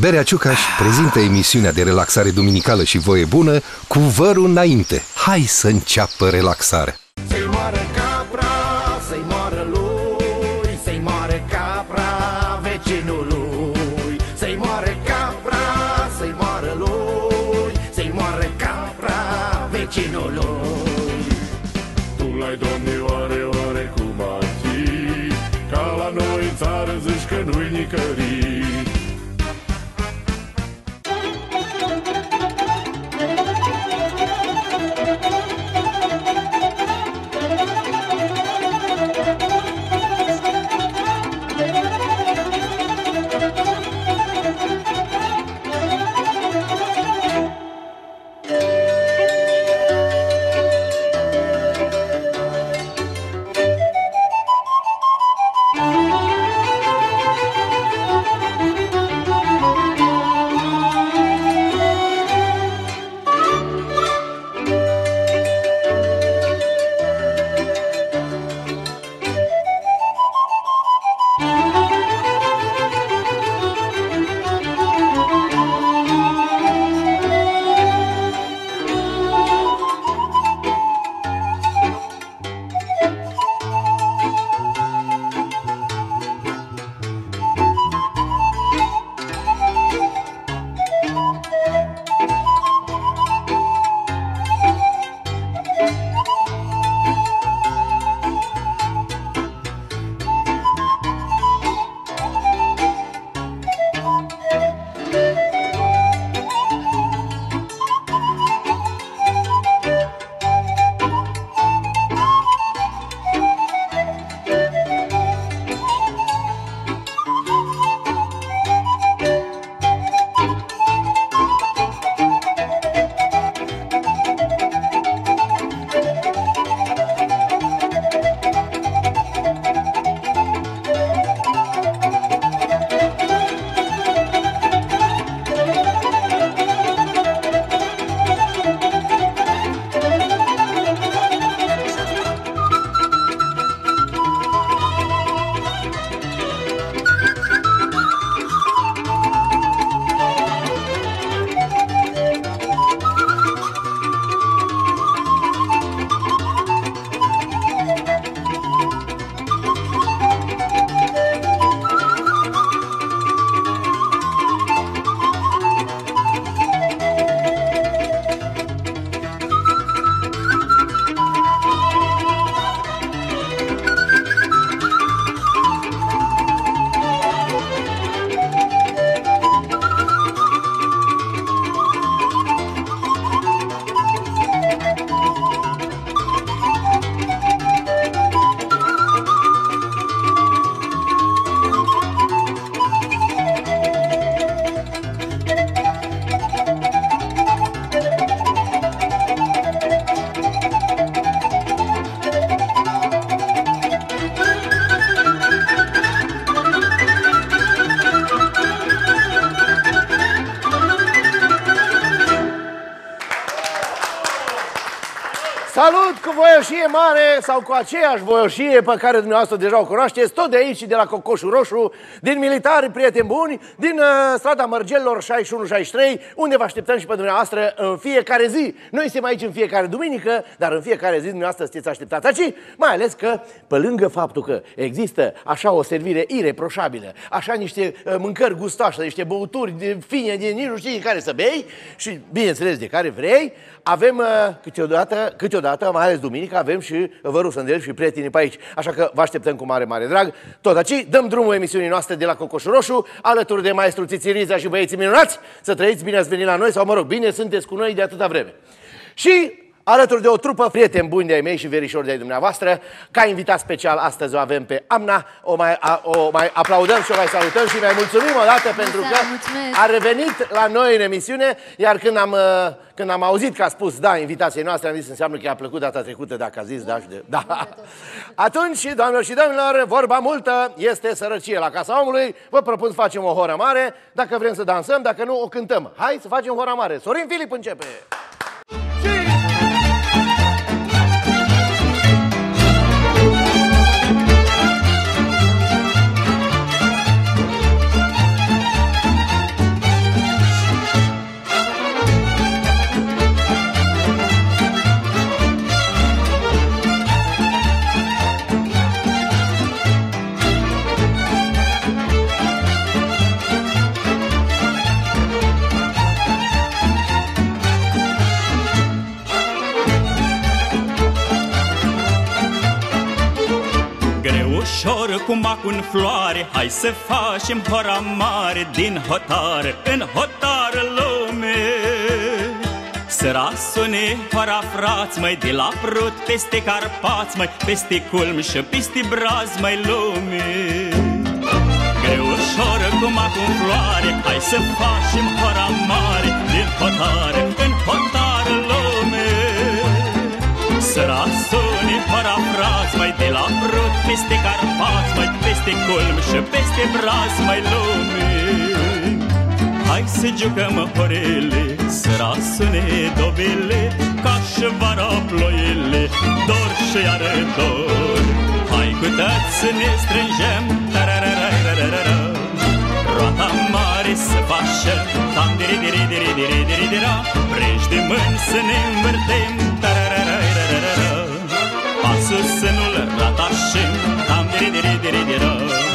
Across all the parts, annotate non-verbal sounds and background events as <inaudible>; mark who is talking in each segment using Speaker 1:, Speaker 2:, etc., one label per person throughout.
Speaker 1: Berea Ciucaș prezintă emisiunea de relaxare duminicală și voie bună cu vărul înainte. Hai să înceapă relaxarea!
Speaker 2: Sau cu aceeași voioșie pe care dumneavoastră deja o cunoașteți, tot de aici, de la Cocoșul Roșu, din militari, prieteni buni, din uh, strada Mărgelilor 61-63, unde vă așteptăm și pe dumneavoastră în fiecare zi. Noi suntem aici în fiecare duminică, dar în fiecare zi dumneavoastră sunteți așteptați aici, mai ales că, pe lângă faptul că există așa o servire ireproșabilă, așa niște uh, mâncări gustoase, niște băuturi de fine, de nici nu știi din care să bei și, bineînțeles, de care vrei, avem uh, câteodată, câteodată, mai ales duminică, avem și vărul Sândel și prietenii pe aici. Așa că vă așteptăm cu mare, mare drag. Tot aici, dăm drumul emisiunii noastre de la Cocoșul Roșu, alături de maestru Țițiriza și băieții minunați. Să trăiți, bine ați venit la noi, sau mă rog, bine sunteți cu noi de atâta vreme. Și alături de o trupă prieteni buni de-ai mei și verișori de-ai dumneavoastră, ca invitat special astăzi o avem pe Amna, o mai, a, o mai aplaudăm și o mai salutăm și mai mulțumim o dată pentru că
Speaker 3: mulțumesc.
Speaker 2: a revenit la noi în emisiune, iar când am, uh, când am auzit că a spus da invitației noastre, am zis înseamnă că i-a plăcut data trecută dacă a zis da și de... Da. Atunci, doamnelor și domnilor, vorba multă este sărăcie la Casa Omului. Vă propun să facem o horă mare, dacă vrem să dansăm, dacă nu, o cântăm. Hai să facem hora mare. Sorin Filip începe!
Speaker 3: Cum acum floare Hai să facem hora mare din hotar în hotar lume. Sărasune, hora frați, mai de la prut peste Carpați, mai peste culm și peste braz, mai lume. Greu ușor cum acum floare, hai să facem hora mare din hotar în hotar lume. Sărasune, hora frați, mai de la prut peste Carpați, mai peste culm și peste braz, mai lume Hai să jucăm horele, sărasune dobele Ca și vara ploile, dor și iară dor Hai cu tăți să ne strângem, tarararararara Roata mare să facem, tam diri diri diri diri diri dira Prești de mâini să ne învârtem, tarararararara Pasul să nu-l ratașem, tam diri diri diri dira Hai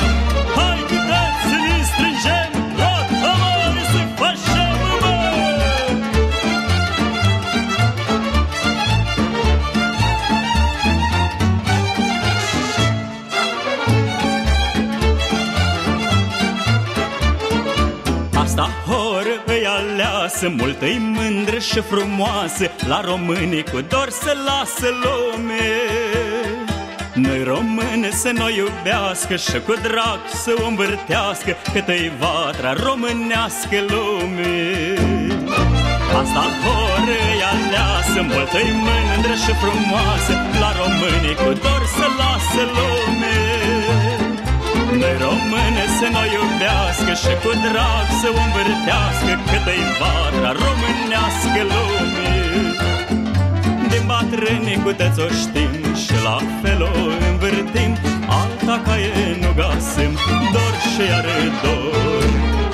Speaker 3: aleasă, multă-i mândră și frumoasă La români cu dor să lasă lume. Noi români să ne iubească și cu drag să o învârtească Câtă-i vatra românească lume. Asta horă îi aleasă, multă-i mândră și frumoasă La români cu dor să lasă lume noi române să ne iubească și cu drag să o învârtească Câtă-i vatra românească lume Din bătrâni cu tăți o știm și la fel o învârtim Alta ca e nu găsim, dor și iară dor.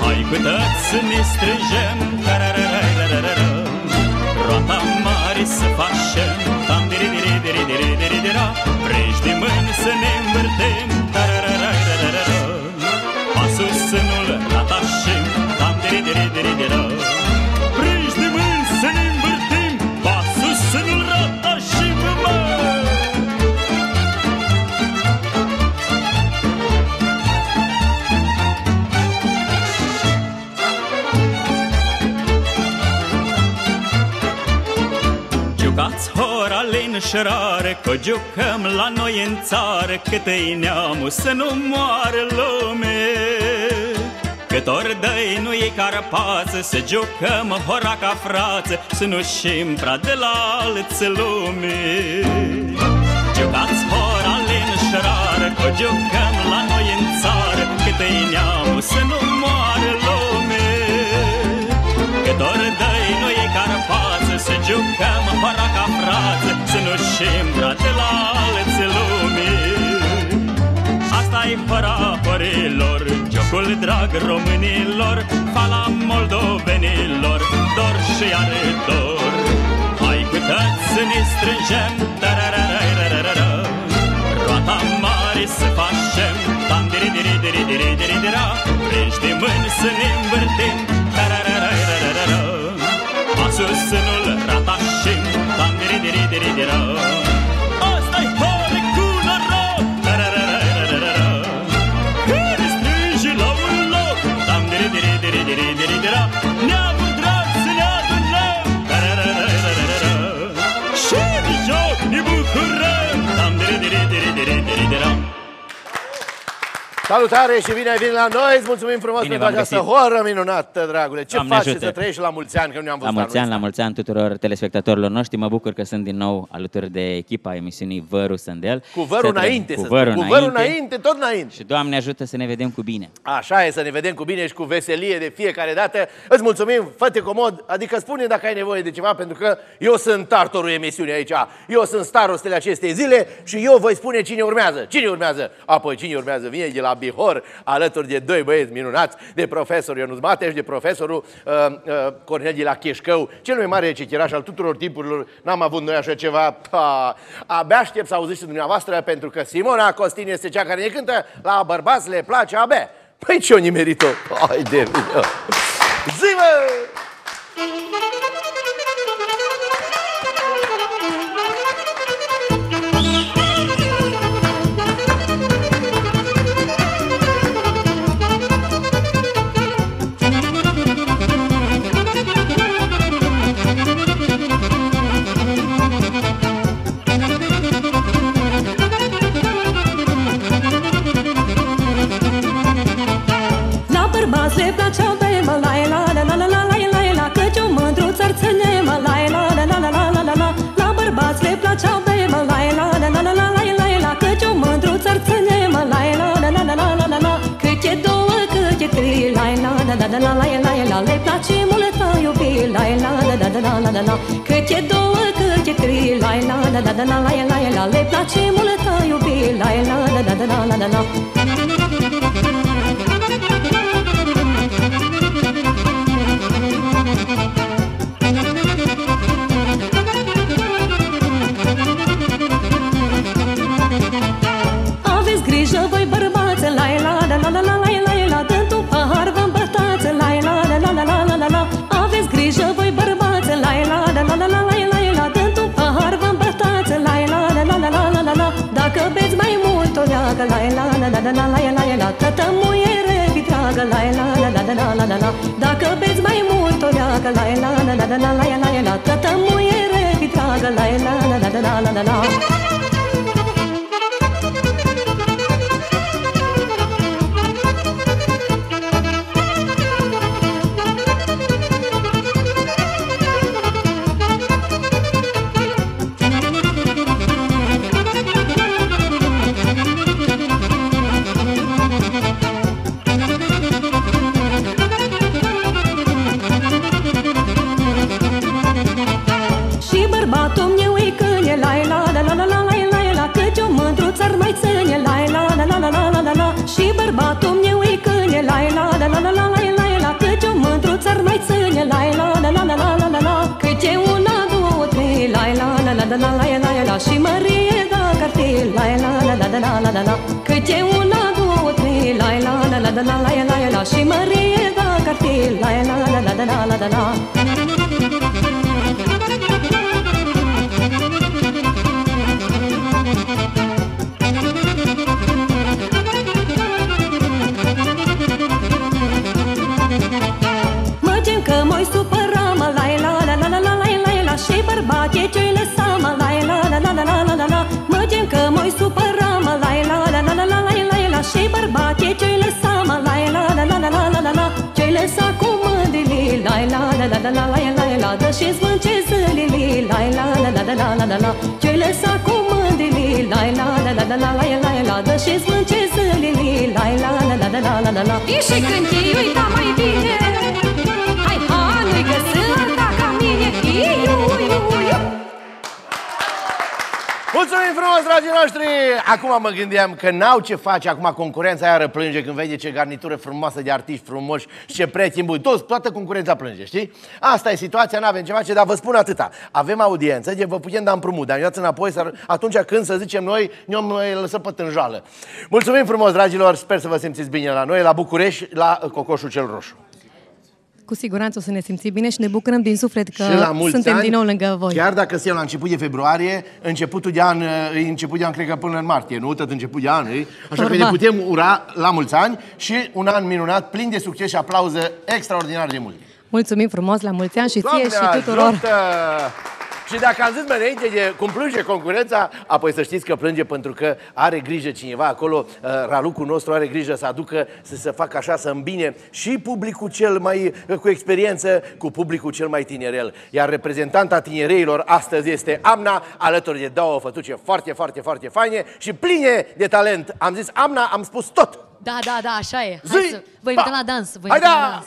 Speaker 3: Hai cu tăți să ne strângem, tarararararara Roata mare să facem, tam diri diri diri diri diri dira Prești de mâini să ne învârtem, Jucați hora lenșărare, că jucăm la noi în țară Câte-i neamul să nu moară lume. Cât ori dă nu e carpață Să jucăm hora ca frață Să nu șim prea de la alți lume. Jucați hora lenșărare, că jucăm la noi în țară Câte-i neamul să nu moară lume. Cât ori dă-i nu e carpață Să jucăm para ca frață Să nu șimbra de la alți lume asta e fără părilor Jocul drag românilor Fala moldovenilor Dor și are dor Hai cu tăți să ne strângem tarararararara. Roata mare să facem Tam diri diri diri diri diri dira Prești de mâini să ne învârtim tarararararara. Pasul să nu-l ratașim Tam diri diri diri dira Asta-i hore cu noroc tarararararara. Care strânge la un loc Tam diri diri diri diri diri dira Neamul drag să ne adunăm tarararararara. Și de joc ne bucurăm Tam diri diri diri diri diri dira
Speaker 2: Salutare și bine ai venit la noi! Îți mulțumim frumos
Speaker 3: Bine
Speaker 2: pentru
Speaker 3: v-am
Speaker 2: această
Speaker 3: găsit.
Speaker 2: horă minunată, dragule! Ce
Speaker 3: Doamne
Speaker 2: faci
Speaker 3: ajute.
Speaker 2: să trăiești la mulți ani, că nu ne-am
Speaker 4: La
Speaker 2: văzut
Speaker 4: mulți ani,
Speaker 2: anul
Speaker 4: la mulți ani tuturor telespectatorilor noștri. Mă bucur că sunt din nou alături de echipa emisiunii Vărul Sândel.
Speaker 2: ăsta. Cu vărul
Speaker 4: Să tre-
Speaker 2: înainte,
Speaker 4: cu
Speaker 2: să
Speaker 4: vărul
Speaker 2: spun. Cu vărul înainte, tot înainte.
Speaker 4: Și Doamne ajută să ne vedem cu bine.
Speaker 2: Așa e, să ne vedem cu bine și cu veselie de fiecare dată. Îți mulțumim, fă-te comod, adică spune dacă ai nevoie de ceva, pentru că eu sunt tartorul emisiunii aici. Eu sunt starostele acestei zile și eu voi spune cine urmează. Cine urmează? Apoi cine urmează? Vine de la Bihor, alături de doi băieți minunați, de profesorul Ionuț Mateș, de profesorul uh, uh, Cornel de la Cheșcău, cel mai mare citiraș al tuturor timpurilor. N-am avut noi așa ceva. Pa. Abia aștept să auziți și dumneavoastră, pentru că Simona Costin este cea care ne cântă la bărbați le place abia. Păi ce-o nimerit-o? Hai de mine! Zi-mă!
Speaker 5: bărbați la la la la Le place mult a iubi La la la la la la la la Cât e două, cât e trei La la la la la la la la Le place mult a iubi La la la la la la la la mult o leagă La la la la la la la la la la Tătă muiere vi tragă La la la la la la la la la Dacă beți mai mult o leagă La la la la la la la la la Tătă muiere vi tragă La la la la la la la la la la la la la la la la Și mărie dacă ar fi La la la la la la la la la Cât e una, două, trei La la la la la la la la la Și mărie dacă ar fi La la la la la la la la la la la la la la la la Dă și zvânce zâlili la la la la la la la la la Ce-i lăsa cu mândili la la la la la la la la la Dă și zvânce zâlili la la la la la la la la la
Speaker 6: Și când te uita mai bine Hai, ha, nu-i găsâta ca mine Iu, iu, iu
Speaker 2: Mulțumim frumos, dragii noștri! Acum mă gândeam că n-au ce face acum concurența aia plânge când vede ce garnitură frumoasă de artiști frumoși și ce preț buni. Toți, toată concurența plânge, știi? Asta e situația, n-avem ce face, dar vă spun atâta. Avem audiență, de vă putem da împrumut, dar ne înapoi să, atunci când, să zicem noi, ne-om lăsăm pe tânjală. Mulțumim frumos, dragilor, sper să vă simțiți bine la noi, la București, la Cocoșul cel Roșu.
Speaker 7: Cu siguranță o să ne simțim bine și ne bucurăm din suflet că
Speaker 2: și la mulți
Speaker 7: suntem
Speaker 2: ani,
Speaker 7: din nou lângă voi.
Speaker 2: Chiar dacă suntem la început de februarie, începutul de an, e început de an cred că până în martie, nu tot început de an, e? Așa că ne
Speaker 7: Normal.
Speaker 2: putem ura la mulți ani și un an minunat, plin de succes și aplauze extraordinar de mult.
Speaker 7: Mulțumim frumos la mulți ani și ție
Speaker 2: Doamne
Speaker 7: și tuturor.
Speaker 2: ajută! Și dacă am zis mai înainte de cum plânge concurența, apoi să știți că plânge pentru că are grijă cineva acolo, uh, Ralucul nostru are grijă să aducă, să se facă așa, să îmbine și publicul cel mai uh, cu experiență cu publicul cel mai tinerel. Iar reprezentanta tinereilor astăzi este Amna, alături de două fătuce foarte, foarte, foarte faine și pline de talent. Am zis Amna, am spus tot.
Speaker 8: Da, da, da, așa e.
Speaker 2: Zi!
Speaker 8: Hai să vă invităm
Speaker 2: Pa!
Speaker 8: la dans. Vă
Speaker 2: Hai
Speaker 8: invităm la
Speaker 2: da!
Speaker 8: dans.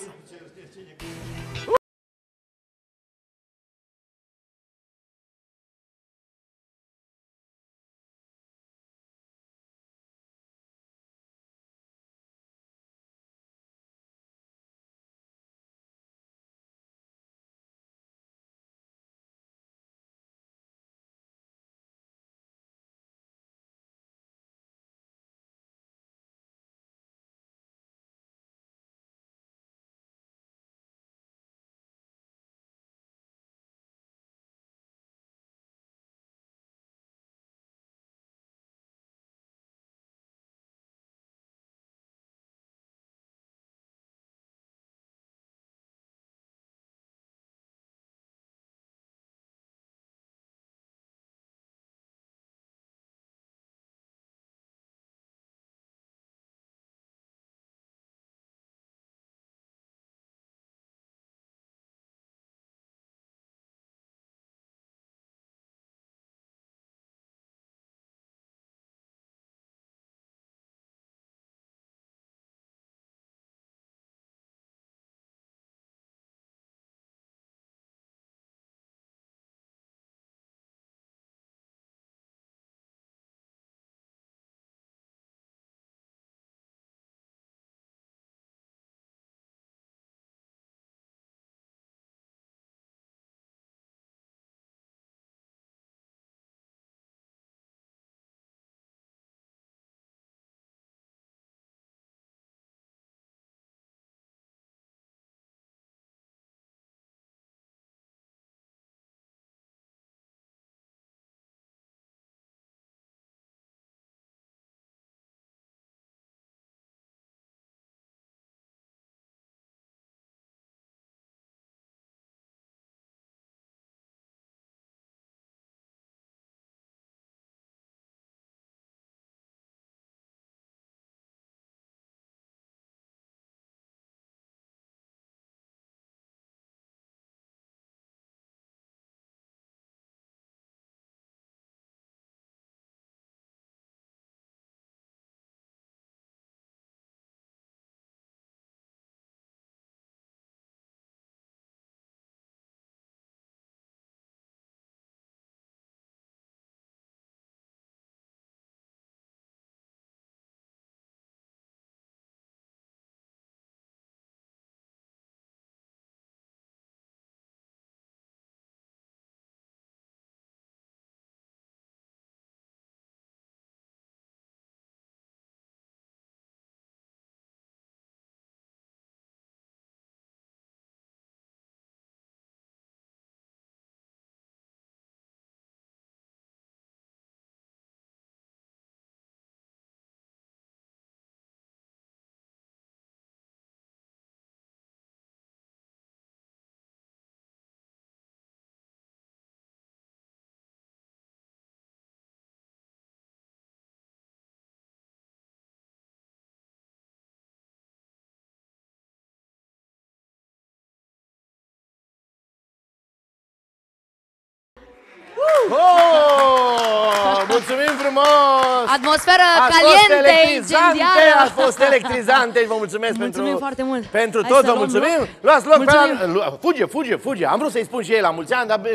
Speaker 2: Oh, mulțumim frumos!
Speaker 8: Atmosferă
Speaker 2: Ați fost
Speaker 8: caliente,
Speaker 2: electrizante,
Speaker 8: incendiară.
Speaker 2: ați fost electrizante, vă mulțumesc
Speaker 8: Mulțumim
Speaker 2: pentru,
Speaker 8: foarte mult.
Speaker 2: pentru
Speaker 8: Hai
Speaker 2: tot,
Speaker 8: să
Speaker 2: vă
Speaker 8: luăm
Speaker 2: mulțumim.
Speaker 8: loc.
Speaker 2: Luați loc pe
Speaker 8: Mulțumim.
Speaker 2: la... lu- Fuge, fuge, fuge. Am vrut să-i spun și ei la mulți ani, dar bă,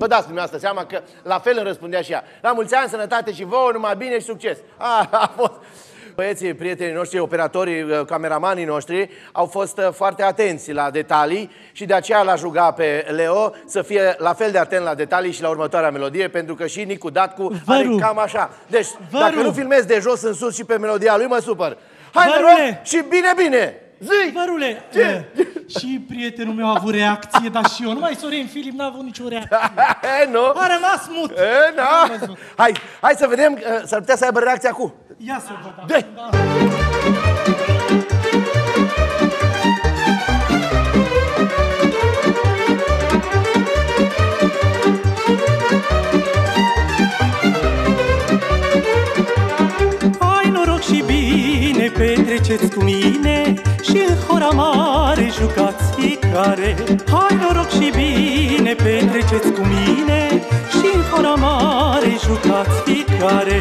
Speaker 2: vă dați dumneavoastră seama că la fel îmi răspundea și ea. La mulți ani, sănătate și vouă, numai bine și succes. A, a fost... Băieții, prietenii noștri, operatorii, uh, cameramanii noștri au fost uh, foarte atenți la detalii și de aceea l-aș ruga pe Leo să fie la fel de atent la detalii și la următoarea melodie, pentru că și Nicu Datcu are
Speaker 9: Văru.
Speaker 2: cam așa. Deci,
Speaker 9: Văru.
Speaker 2: dacă nu filmezi de jos în sus și pe melodia lui, mă supăr. Hai, vă
Speaker 9: Vărule.
Speaker 2: rog, și bine, bine! Zi!
Speaker 9: Vărule, eh, și prietenul meu a avut reacție, dar și eu. Numai Sorin Filip n-a avut nicio reacție. <laughs>
Speaker 2: E, nu?
Speaker 9: A rămas mut.
Speaker 2: E,
Speaker 9: N-am
Speaker 2: na.
Speaker 9: văzut.
Speaker 2: Hai, hai să vedem, uh, s-ar putea să aibă reacția cu.
Speaker 9: Ia să văd.
Speaker 2: Dă-i!
Speaker 9: Ai noroc și bine petreceți cu mine Și în hora mare jucați fiecare Hai noroc și bine petreceți cu mine Și în hora mare jucați fiecare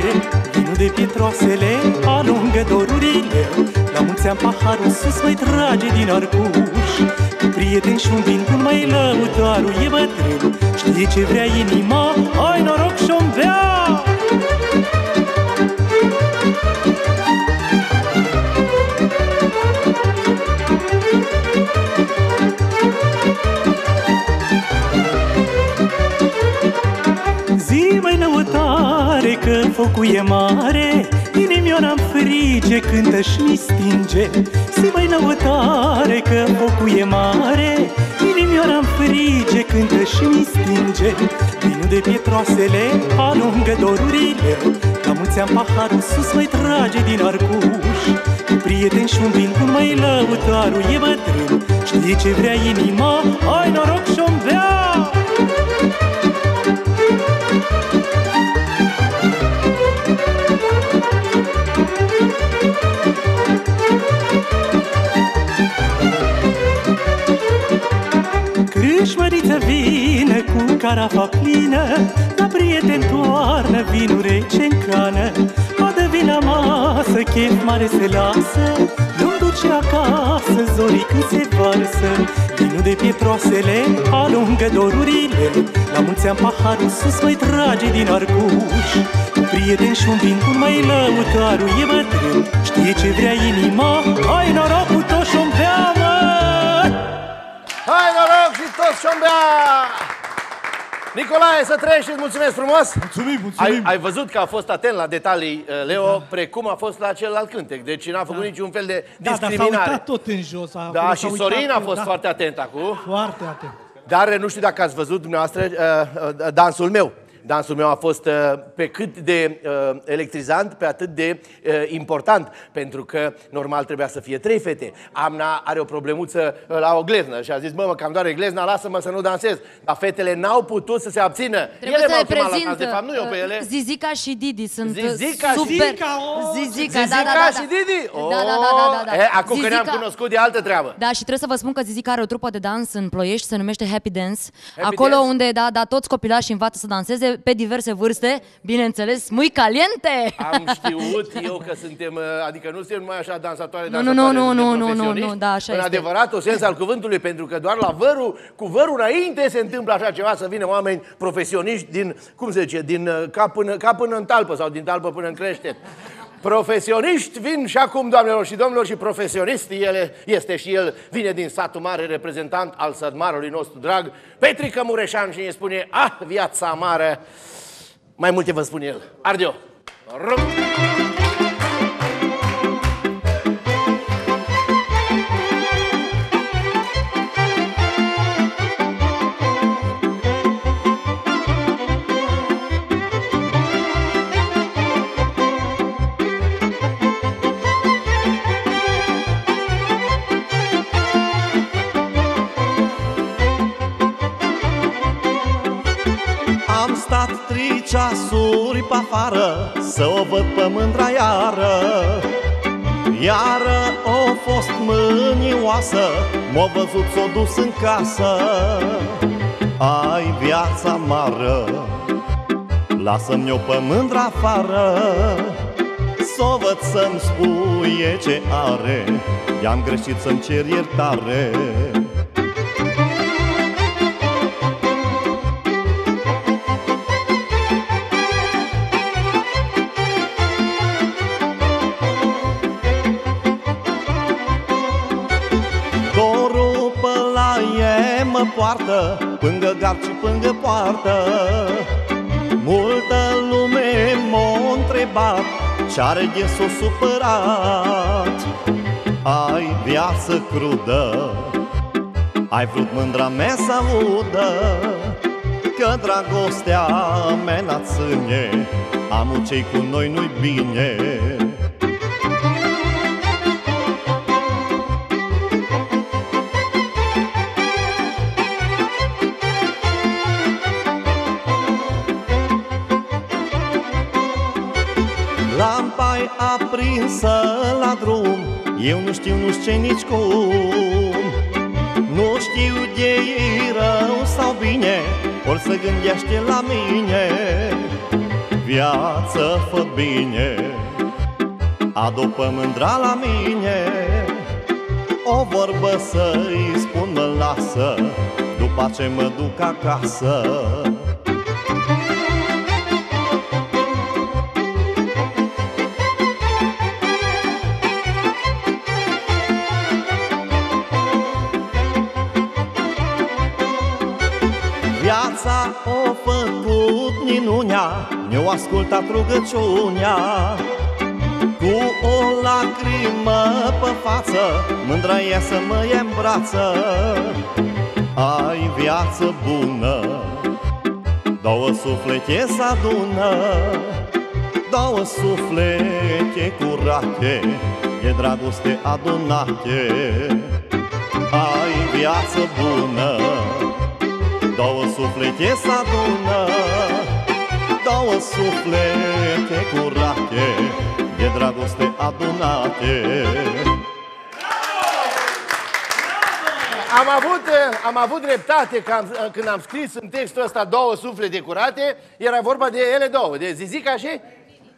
Speaker 9: Vinul de pietroasele alungă dorurile. La mulți ani paharul sus mai trage din arcuș. Cu prieteni și un vin bun mai lăutarul e bătrân. Știe ce vrea inima, ai noroc și-o bea Zi mai năutare că focul e mare. Inimioara în frige cântă și mi stinge. Zi mai năutare că focul e mare. Inimioara în frige cântă și mi stinge. Vinul de pietroasele alungă dorurile. La mulți ani paharul sus mai trage din arcuș. Cu prieteni și un vin bun mai lăutarul e bătrân. Știe ce vrea inima, ai noroc și-o carafa plină La prieten toarnă vinul rece în cană Adă vin la masă, chef mare se lasă Nu-mi duce acasă zorii când se varsă Vinul de pietroasele alungă dorurile La mulți ani paharul sus mai trage din arcuș Cu prieten și un vin bun mai lăutarul e bătrân Știe ce vrea inima, ai noroc cu tot și-o bea, mă!
Speaker 2: Hai noroc și toți și bea! Nicolae, să trăiești și îți mulțumesc frumos!
Speaker 9: Mulțumim,
Speaker 2: Ai, ai văzut că a fost atent la detalii, uh, Leo, precum a fost la celălalt cântec. Deci n-a făcut niciun fel de
Speaker 9: Da, dar s-a
Speaker 2: discriminare.
Speaker 9: uitat tot în jos. a-
Speaker 2: Da,
Speaker 9: s-a
Speaker 2: și
Speaker 9: uitat
Speaker 2: Sorin a
Speaker 9: tot,
Speaker 2: fost
Speaker 9: da.
Speaker 2: foarte atent acum.
Speaker 9: Foarte atent.
Speaker 2: Dar nu știu dacă ați văzut dumneavoastră uh, uh, dansul meu. Dansul meu a fost uh, pe cât de uh, electrizant, pe atât de uh, important, pentru că normal trebuia să fie trei fete. Amna are o problemuță uh, la o gleznă și a zis, mă, mă cam doare glezna, lasă-mă să nu dansez. Dar fetele n-au putut să se abțină.
Speaker 8: Trebuie
Speaker 2: ele
Speaker 8: să
Speaker 2: m-au
Speaker 8: le
Speaker 2: chemat la
Speaker 8: prezint.
Speaker 2: dans, de fapt nu eu pe ele.
Speaker 8: uh, Zizica și Didi sunt uh,
Speaker 2: Zizica și-
Speaker 8: super.
Speaker 9: Zizica, oh,
Speaker 8: Zizica,
Speaker 2: Zizica
Speaker 8: da, da, da, da.
Speaker 2: și Didi?
Speaker 8: Da, da, da, da, da, da.
Speaker 2: E, acum că ne-am
Speaker 8: Zizica-
Speaker 2: cunoscut de altă treabă.
Speaker 8: Da, și trebuie să vă spun că Zizica are o trupă de dans în Ploiești, se numește Happy Dance.
Speaker 2: Happy
Speaker 8: Acolo
Speaker 2: Dance?
Speaker 8: unde, da, da, toți copilașii învață să danseze pe diverse vârste, bineînțeles, muy caliente!
Speaker 2: Am știut eu că suntem, uh, adică nu suntem numai așa dansatoare,
Speaker 8: Nu, nu,
Speaker 2: dansatoare,
Speaker 8: nu,
Speaker 2: suntem
Speaker 8: nu, nu, nu,
Speaker 2: profesioniști,
Speaker 8: nu, da, așa
Speaker 2: În
Speaker 8: este.
Speaker 2: adevăratul sens al cuvântului, pentru că doar la vărul, cu vărul înainte se întâmplă așa ceva, să vină oameni profesioniști din, cum se zice, din uh, cap până, cap până în talpă sau din talpă până în creștet. Profesioniști vin și acum, doamnelor și domnilor, și profesionist ele, este și el, vine din satul mare, reprezentant al sădmarului nostru drag, Petrică Mureșan și ne spune, ah, viața amară, mai multe vă spune el. Ardio! Rog.
Speaker 10: Ceasuri pe afară Să o văd pe mândra iară. Iară o fost mânioasă M-a văzut s-o dus în casă. Ai viața amară Lasă-mi o pe mândra afară. S-o văd să-mi spuie ce are I-am greșit să-mi cer iertare Pângă gard și pângă poartă. Multă lume m-a întrebat Ce-are de s-o supărat. Ai viață crudă Ai vrut mândra mea să audă Că dragostea mea n ține Amul cei cu noi nu-i bine aprinsă la drum Eu nu știu, nu știu nici cum. Nu știu de e rău sau bine Ori să gândește la mine. Viață fă bine Adopă mândra la mine. O vorbă să-i spun mă lasă După ce mă duc acasă ascultat rugăciunea. Cu o lacrimă pe față Mândră e să mă ia în brață Ai viață bună Două suflete să adună Două suflete curate De dragoste adunate. Ai viață bună Două suflete să adună Două suflete curate De dragoste adunate.
Speaker 2: Am avut, am avut dreptate că am, când am scris în textul ăsta două suflete curate, era vorba de ele două, de Zizica și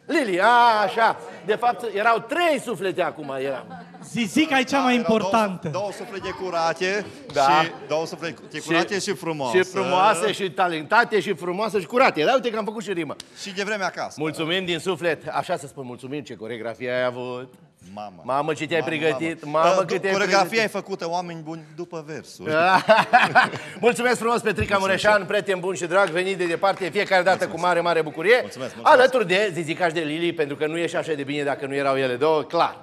Speaker 2: Lili. A, așa. De fapt, erau trei suflete acum. Era.
Speaker 11: Zizica e cea mai importantă.
Speaker 10: Două suflete curate
Speaker 2: Da.
Speaker 10: și două suflete curate și, frumoase.
Speaker 2: Și frumoase, și talentate, și frumoase, și curate. Da, uite că am făcut și rimă.
Speaker 10: Și de vreme acasă.
Speaker 2: Mulțumim din suflet. Așa să spun, mulțumim ce coregrafie ai avut.
Speaker 10: Mamă.
Speaker 2: Mamă, ce te-ai
Speaker 10: Mamă,
Speaker 2: pregătit.
Speaker 10: mamă.
Speaker 2: Mamă,
Speaker 10: Uh,
Speaker 2: cât te-ai
Speaker 10: Coreografia
Speaker 2: pregătit.
Speaker 10: e făcută oameni buni după versuri. <laughs>
Speaker 2: Mulțumesc frumos, Petrica Mureșan, prieten bun și drag, venit de departe, fiecare dată cu mare, mare bucurie.
Speaker 10: Mulțumesc, mulțumesc.
Speaker 2: Alături de Zizicaș de Lili, pentru că nu ieși așa de bine dacă nu erau ele două, clar.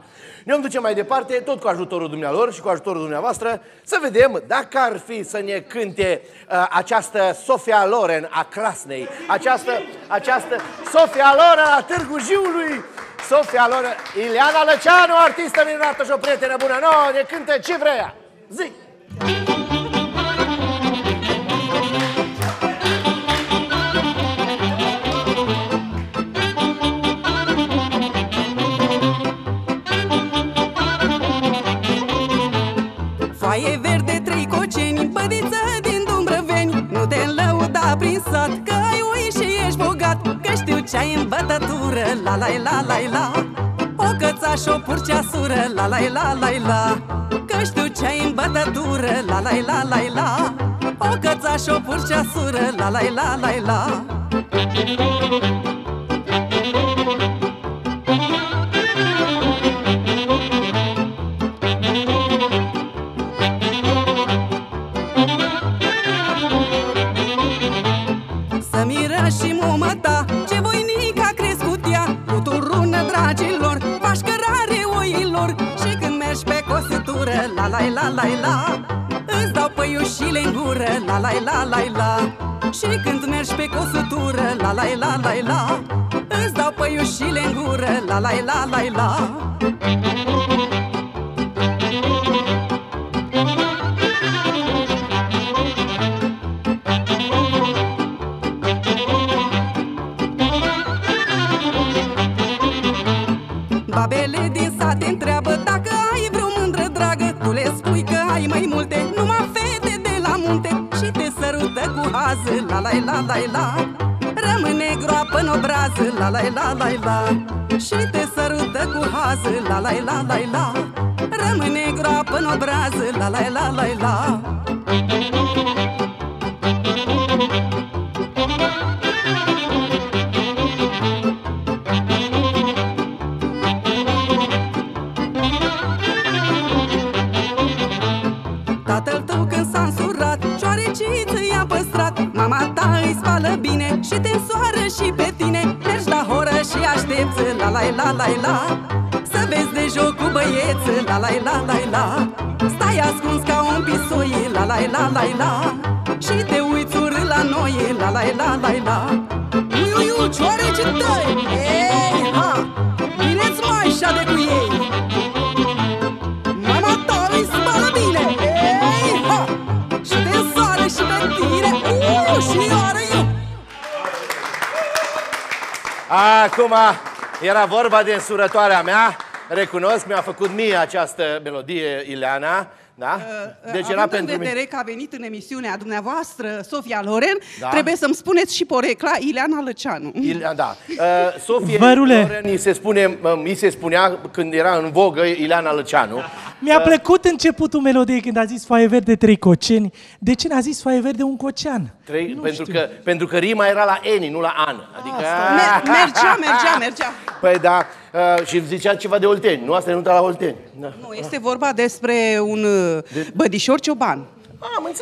Speaker 2: Ne vom duce mai departe, tot cu ajutorul dumnealor și cu ajutorul dumneavoastră, să vedem dacă ar fi să ne cânte uh, această Sofia Loren a Crasnei, această, această Sofia Loren a Târgu Jiului, Sofia Loren, Ileana Lăceanu, artistă minunată și o prietenă bună nouă, ne cântă ce vrea. Zi!
Speaker 12: Coceni, bădiță din Dumbrăveni. Nu te lăuda prin sat, că ai ui și ești bogat Că știu ce ai în bătătură, la la la la la. O căța și o purceasură, la la la la la. Că știu ce ai în bătătură, la la la la la. O căța și o purceasură, la la la la la. Să oilor Și când mergi pe cosătură La la la la la Îți dau păiușile în gură La la la la la Și când mergi pe cosătură La la la la la Îți dau păiușile în gură La la la la la Babele din sat te întreabă dacă ai vreo mândră dragă Tu le spui că ai mai multe, numai fete de la munte Și te sărută cu hază, la la la la la Rămâne groapă în obraz La la la la la Și te sărută cu haz La la la la la Rămâne groapă în obraz La la la la la Tatăl La la la la la Să vezi de joc cu băieți La la la la la Stai ascuns ca un pisoi La la la la la Și te uiți urât la noi La la la la la Ui, ui, ui, cioareci tăi! Ei, ha! Vineți mai așa de cu ei. Mama ta îi spală bine. Ei, ha! Și te însoară și pe tine. Uh, Și iară eu.
Speaker 2: Acum era vorba de însurătoarea mea. Recunosc, mi-a făcut mie această melodie, Ileana. Da? Deci era
Speaker 12: Având
Speaker 2: pentru
Speaker 12: în
Speaker 2: mine.
Speaker 12: vedere că a venit în emisiunea dumneavoastră, Sofia Loren,
Speaker 2: Da.
Speaker 12: trebuie să-mi spuneți și porecla Ileana Lăceanu.
Speaker 2: Ilea, da. Uh, Sofie
Speaker 11: Vărule.
Speaker 2: Loren, mi se, spune, uh, mi se spunea când era în vogă Ileana Lăceanu.
Speaker 11: Mi-a plăcut începutul melodiei când a zis foaie verde trei coceni. De ce n-a zis foaie verde un cocean?
Speaker 2: Trei, pentru, că, pentru că rima era la Eni, nu la An. Adică...
Speaker 12: Me- mergea, mergea, mergea.
Speaker 2: Păi da, uh, și zicea ceva de Olteni. Nu, asta e nuta la Olteni. Da.
Speaker 12: Nu, este vorba despre un uh, bădișor cioban.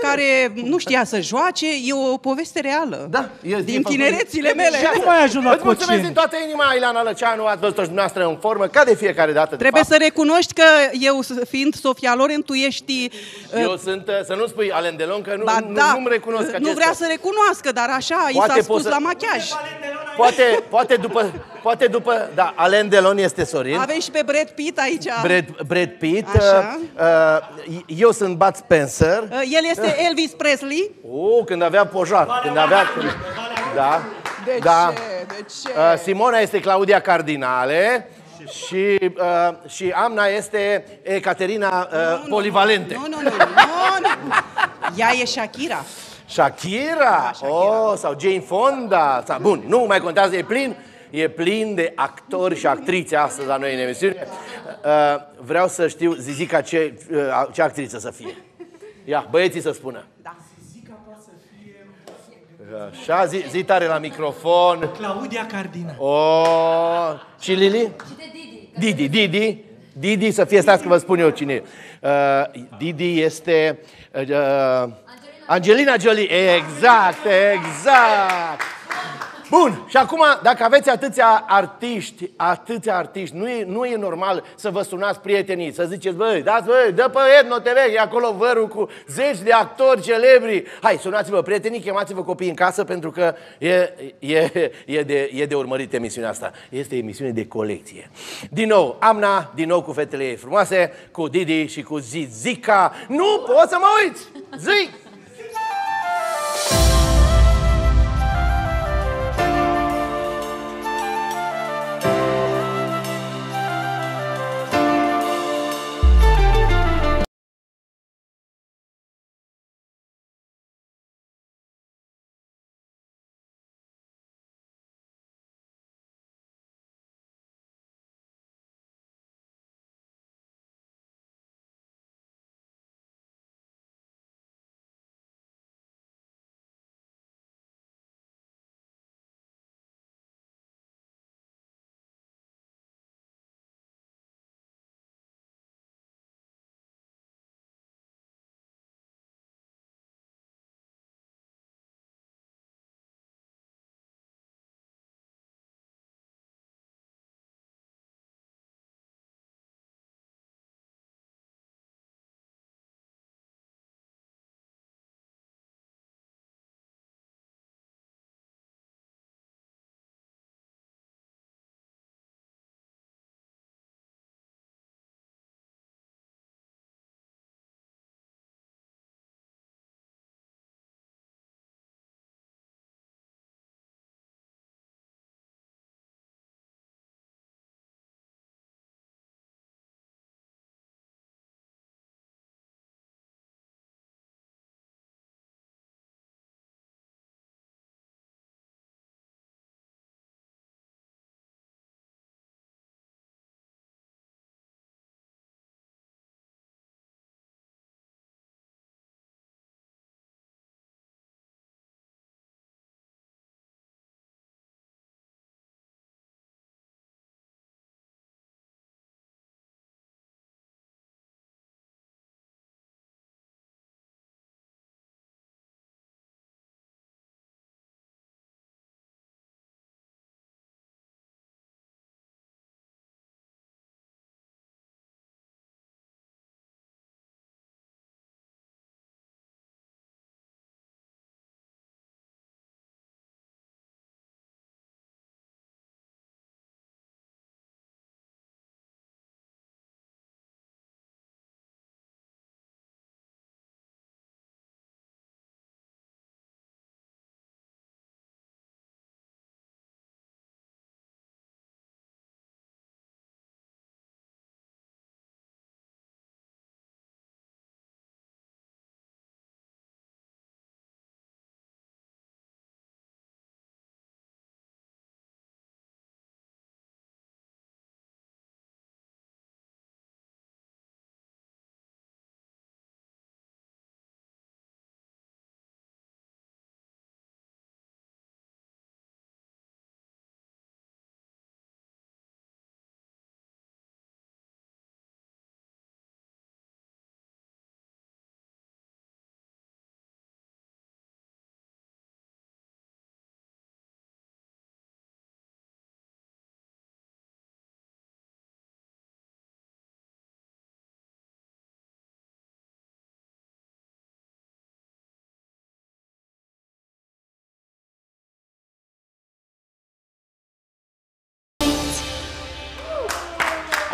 Speaker 12: Care nu știa să joace, e o poveste reală.
Speaker 2: Da, e,
Speaker 12: din tinerețile mele.
Speaker 2: Și
Speaker 11: Cum ai ajuns la
Speaker 2: Îți mulțumesc
Speaker 11: coceni?
Speaker 2: din toată inima, Ileana Lăceanu, ați văzut-o și dumneavoastră în formă, ca de fiecare dată. de
Speaker 12: Trebuie
Speaker 2: fapt.
Speaker 12: să recunoști că eu, fiind Sofia Loren, tu ești... uh,
Speaker 2: Eu sunt, uh, să nu spui Alen Delon, că nu,
Speaker 12: Ba
Speaker 2: nu,
Speaker 12: da,
Speaker 2: nu-mi recunosc
Speaker 12: nu
Speaker 2: acest
Speaker 12: vrea să recunoască, dar așa i s-a
Speaker 2: Poate
Speaker 12: spus
Speaker 2: poți să-
Speaker 12: la machiaj.
Speaker 2: Poate, poate după, poate după, da, Alen Delon este Sorin.
Speaker 12: Avem și pe Brad Pitt aici.
Speaker 2: Brad, Brad Pitt.
Speaker 12: Așa.
Speaker 2: Uh, uh, eu sunt Bud Spencer.
Speaker 12: Uh, El este Elvis Presley.
Speaker 2: Uh, când avea pojar. Când avea... Când, da.
Speaker 12: De
Speaker 2: da.
Speaker 12: ce? De ce?
Speaker 2: Uh, Simona este Claudia Cardinale. Și, uh, și Amna este Ecaterina uh, Polivalente.
Speaker 12: Nu, nu, nu, nu, nu. Ea e Shakira.
Speaker 2: Shakira, oh, sau Jane Fonda, sau, bun, nu mai contează, e plin, e plin de actori și actrițe astăzi la noi în emisiune. Uh, vreau să știu, Zizica, ce, uh, ce actriță să fie. Ia, băieții să spună.
Speaker 12: Da.
Speaker 2: Așa, zi, zi tare la microfon.
Speaker 11: Claudia Cardina.
Speaker 2: Oh, și Lili? Didi, Didi. Didi, să fie, stați că vă spun eu cine e. Uh, Didi este... Uh, Angelina Jolie. Exact, exact. Bun, și acum, dacă aveți atâția artiști, atâția artiști, nu e, nu e normal să vă sunați prietenii, să ziceți, băi, dați, băi, dă pe Etno TV, e acolo vărul cu zeci de actori celebri. Hai, sunați-vă prietenii, chemați-vă copiii în casă, pentru că e, e, e, de, e de urmărit emisiunea asta. Este emisiune de colecție. Din nou, Amna, din nou cu fetele ei frumoase, cu Didi și cu Zizica. Nu pot să mă uiți! Zic!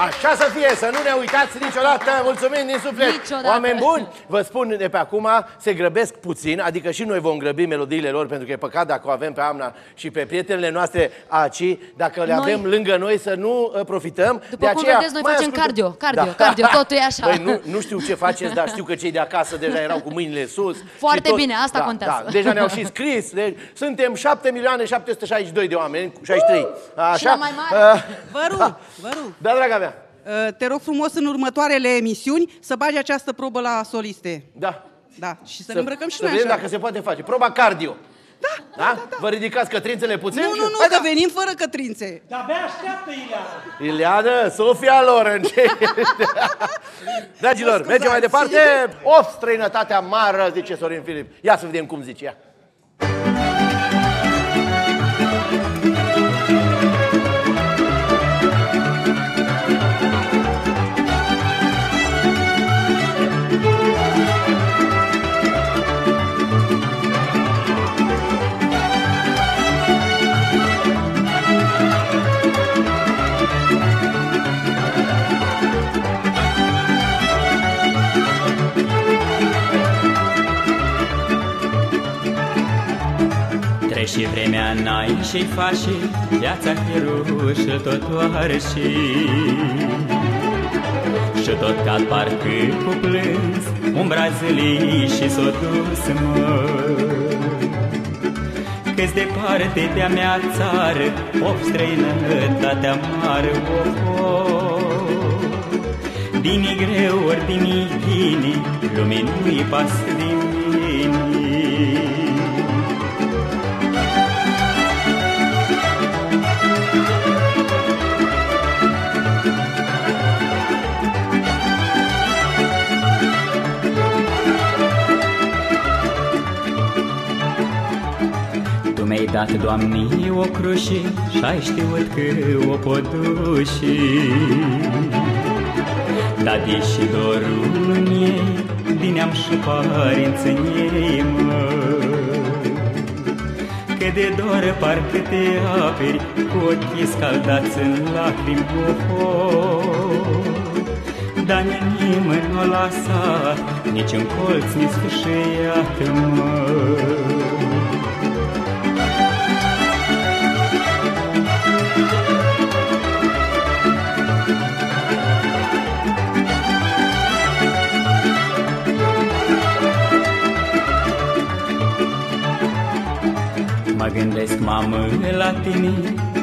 Speaker 2: Așa să fie, să nu ne uitați niciodată, mulțumim din suflet.
Speaker 8: Niciodată.
Speaker 2: Oameni buni, vă spun de pe acum, se grăbesc puțin, adică și noi vom grăbi melodiile lor, pentru că e păcat dacă o avem pe Amna și pe prietenele noastre aci, dacă le
Speaker 8: Noi-
Speaker 2: avem lângă noi să nu uh, profităm.
Speaker 8: După cum vedeți, noi
Speaker 2: mai
Speaker 8: facem
Speaker 2: ascultăm-
Speaker 8: cardio, cardio, cardio, totul e așa.
Speaker 2: Băi, nu, nu știu ce faceți, dar știu că cei de acasă deja erau cu mâinile sus. și
Speaker 8: Foarte
Speaker 2: tot-
Speaker 8: bine, asta
Speaker 2: da,
Speaker 8: contează.
Speaker 2: Da, deja ne-au și scris. Deci, suntem 7 milioane 762 de oameni, 63. Așa?
Speaker 12: Și la mai mare.
Speaker 2: Uh,
Speaker 12: Văru,
Speaker 2: da.
Speaker 12: Văru.
Speaker 2: Da, draga mea.
Speaker 12: Uh, Te rog frumos în următoarele emisiuni să bagi această probă la soliste.
Speaker 2: Da.
Speaker 12: Da, și să, ne îmbrăcăm și
Speaker 2: să
Speaker 12: noi
Speaker 2: vedem
Speaker 12: așa.
Speaker 2: dacă se poate face. Proba cardio. Da, da, da, Vă ridicați cătrințele puțin?
Speaker 12: Nu,
Speaker 2: și-
Speaker 12: nu, nu,
Speaker 2: Hai,
Speaker 12: că
Speaker 2: da.
Speaker 12: venim fără cătrințe.
Speaker 11: De-abia așteaptă Ileana.
Speaker 2: Ileana, Sofia Loren. ce ești? <laughs> Dragilor, mergem mai departe. Of, străinătatea amară, zice Sorin Filip. Ia să vedem cum zice ea.
Speaker 3: Și vremea n-ai și faci Viața chirușă tot și Și tot cad parcă cu plâns Umbra zilii și s-o dus mă Câți departe de-a mea țară Of străinătatea mare of, of. Dini greu ori dini dini Lumii nu-i pas dat, Doamne, o cruce Și-ai știut că o poduși Dar deși dorul în ei Dineam și părinții în ei, mă. Că de dor parcă te aperi Cu ochii scaldați în lacrimi oh, oh. Dar nimeni nu a lăsat Nici în colț, nici sfâșiat, mă Mă gândesc, mamă, la tine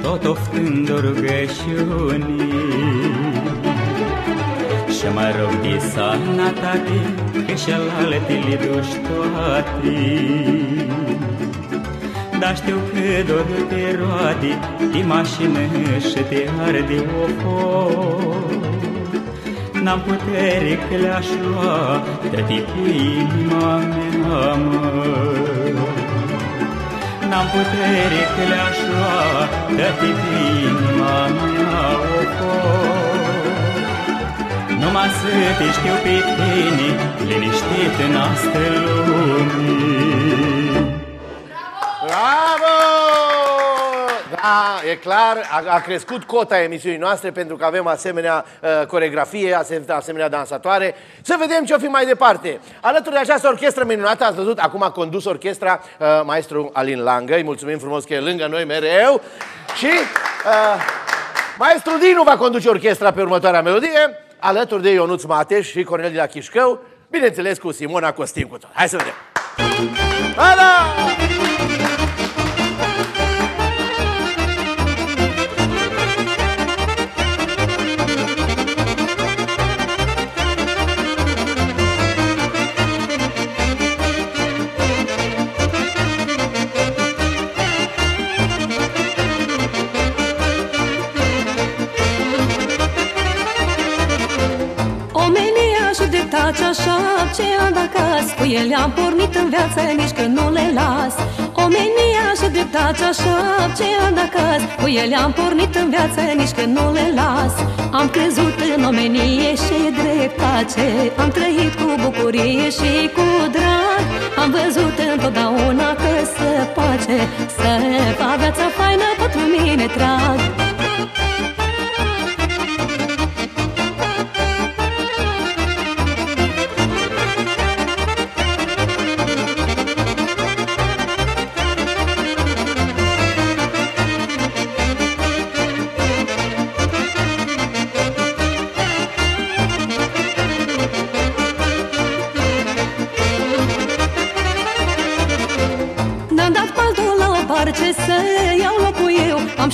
Speaker 3: Tot oftând o rugăciune. Și mă rog de sănătate Că și-alaltă le duci toate. Dar știu că dorul te roade De mașină și te arde o foc. N-am putere că le-aș lua De pe inima mea, mă N-am putere că le-aș lua Dă-te pe inima mea o foc Numai să te știu pe tine Liniștit în astă lume
Speaker 2: e clar, a, a crescut cota emisiunii noastre pentru că avem asemenea uh, coregrafie, ase- asemenea dansatoare. Să vedem ce o fi mai departe. Alături de această orchestră minunată, ați văzut, acum a condus orchestra uh, maestru Alin Langă. Îi mulțumim frumos că e lângă noi mereu. Și uh, maestru Dinu va conduce orchestra pe următoarea melodie, alături de Ionuț Mateș și Cornel de la Chișcău, bineînțeles cu Simona Costin cu tot. Hai să vedem! Ala!
Speaker 5: Judecat și așa ce am acasă Cu ele am pornit în viață, nici că nu le las. Omenia a judecat și așa ce am acasă Cu ele am pornit în viață, nici că nu le las. Am crezut în omenie și dreptate Am trăit cu bucurie și cu drag. Am văzut întotdeauna că se poate Să fac viața faină pentru mine trag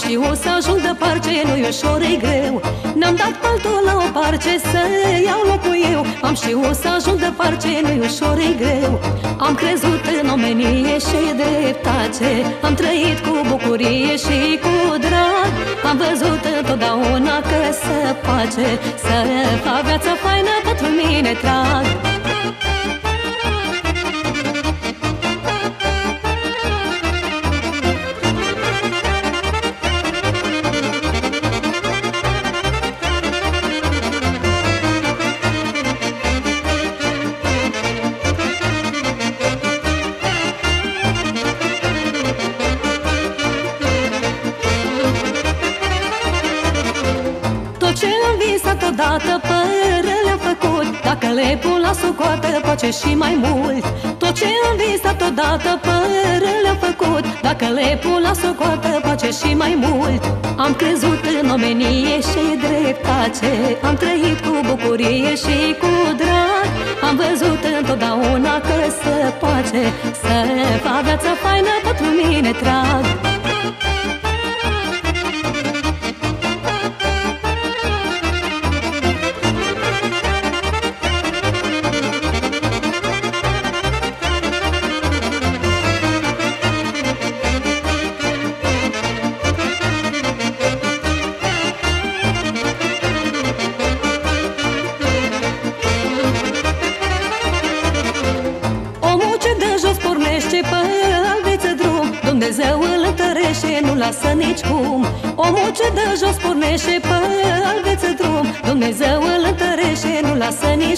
Speaker 5: eu Am știut să ajung de parce, nu-i ușor, e greu. N-am dat paltul la o parce să iau locul eu. Am știut să ajung de parce, nu-i ușor, e greu. Am crezut în omenie și dreptate. Am trăit cu bucurie și cu drag. Am văzut întotdeauna că se face Să fac viața faină pentru mine trag pun la socoată, face și mai mult. Tot ce am visat odată pără le-am făcut. Dacă le pun la socoată, face și mai mult. Am crezut în omenie și dreptate. Am trăit cu bucurie și cu drag. Am văzut întotdeauna că se poate Să fac viața faină pentru mine trag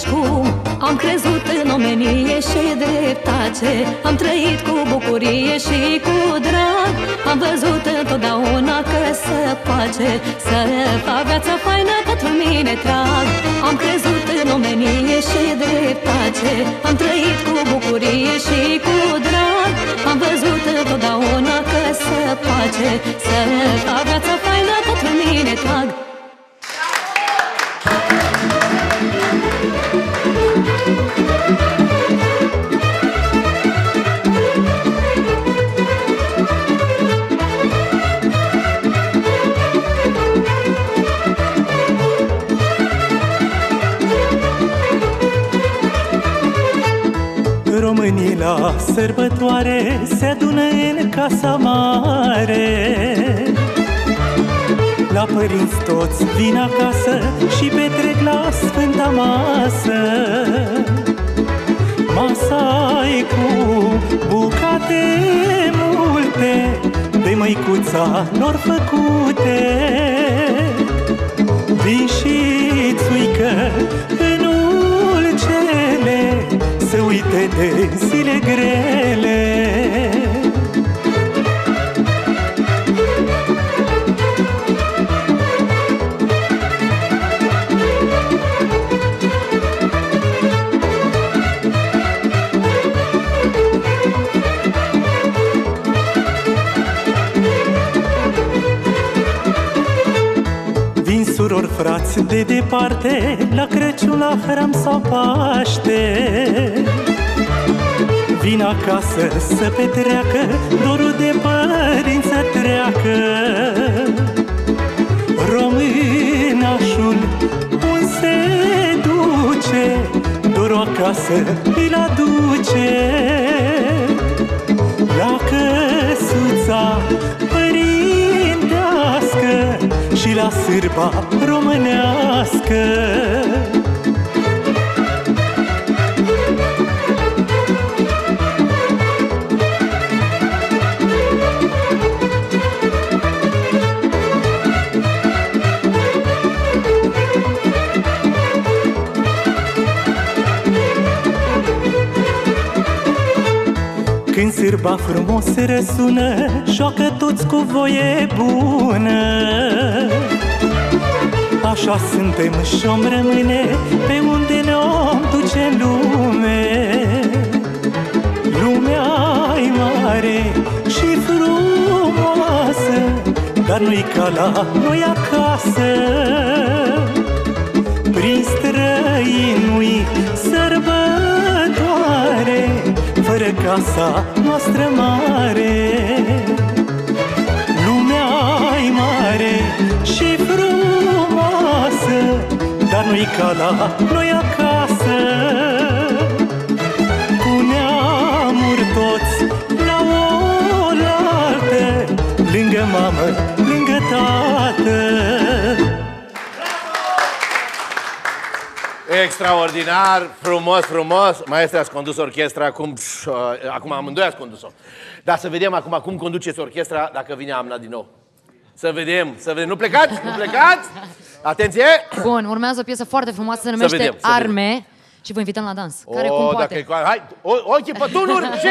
Speaker 5: lasă nici cum Am crezut în omenie și dreptate. Am trăit cu bucurie și cu drag. Am văzut întotdeauna că se poate Să fac viața faină pentru mine trag Am crezut în omenie și dreptate. Am trăit cu bucurie și cu drag. Am văzut întotdeauna că se poate Să fac viața faină pentru mine trag
Speaker 9: Românii la sărbătoare se adună în casa mare. La părinți toți vin acasă și petrec la sfânta masă. Masa e cu bucate multe De măicuța lor făcute. Vin și țuică în ulcele Să uite de zile grele surori frați de departe La Crăciun, la hram sau Paște. Vin acasă să petreacă Dorul de părinți să treacă. Românașul un se duce Dorul acasă îl aduce. La căsuța părintească Și la sârba românească sârba frumos răsună Joacă toți cu voie bună. Așa suntem și om rămâne Pe unde ne om duce în lume. Lumea e mare și frumoasă Dar nu-i ca la noi acasă. Prin străinui casa noastră mare. Lumea e mare și frumoasă Dar nu-i ca la noi acasă. Cu neamuri toți la oaltă Lângă mamă, lângă tată.
Speaker 2: Extraordinar, frumos, frumos. Maestre, ați condus orchestra acum pș, uh, acum amândoi ați condus-o. Dar să vedem acum cum conduceți orchestra dacă vine Amna din nou. Să vedem, să vedem. Nu plecați, nu plecați! Atenție!
Speaker 8: Bun, urmează o piesă foarte frumoasă, se numește
Speaker 2: vedem, să vedem.
Speaker 8: Arme și vă invităm la dans. Care
Speaker 2: O,
Speaker 8: cum
Speaker 2: dacă
Speaker 8: poate.
Speaker 2: e cu- Hai, o- ochii pe tunuri și...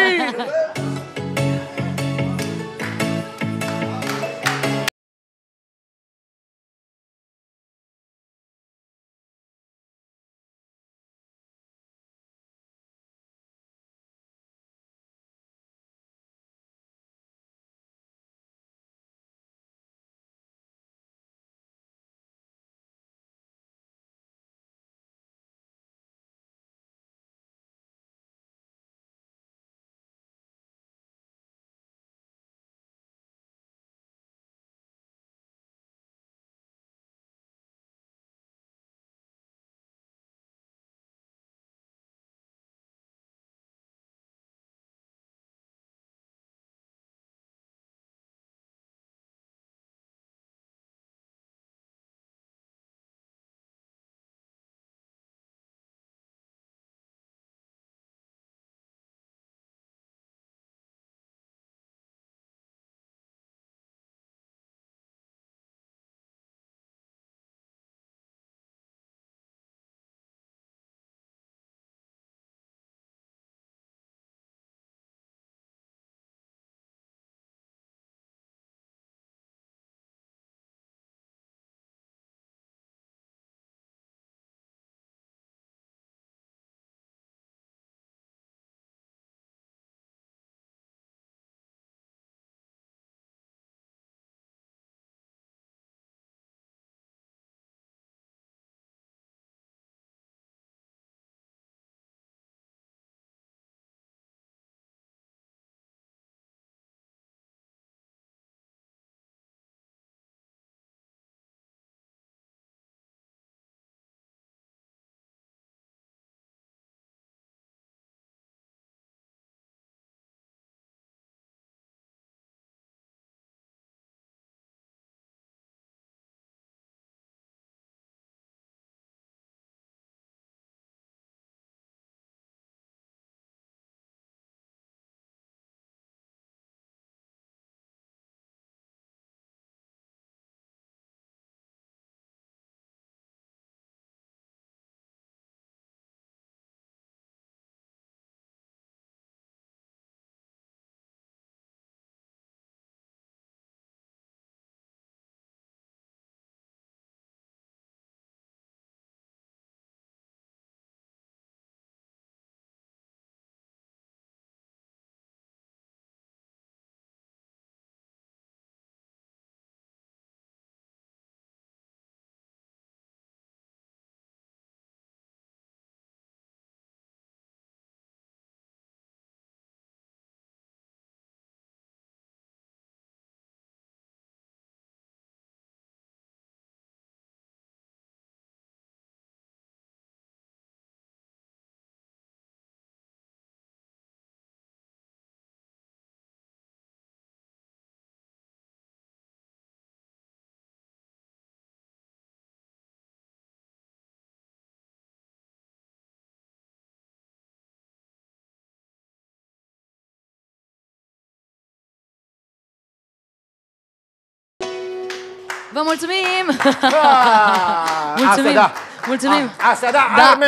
Speaker 8: Vă mulțumim!
Speaker 2: Ah, <laughs>
Speaker 8: mulțumim!
Speaker 2: Asta da.
Speaker 8: Mulțumim!
Speaker 2: A, asta da,
Speaker 8: Da,
Speaker 2: arme!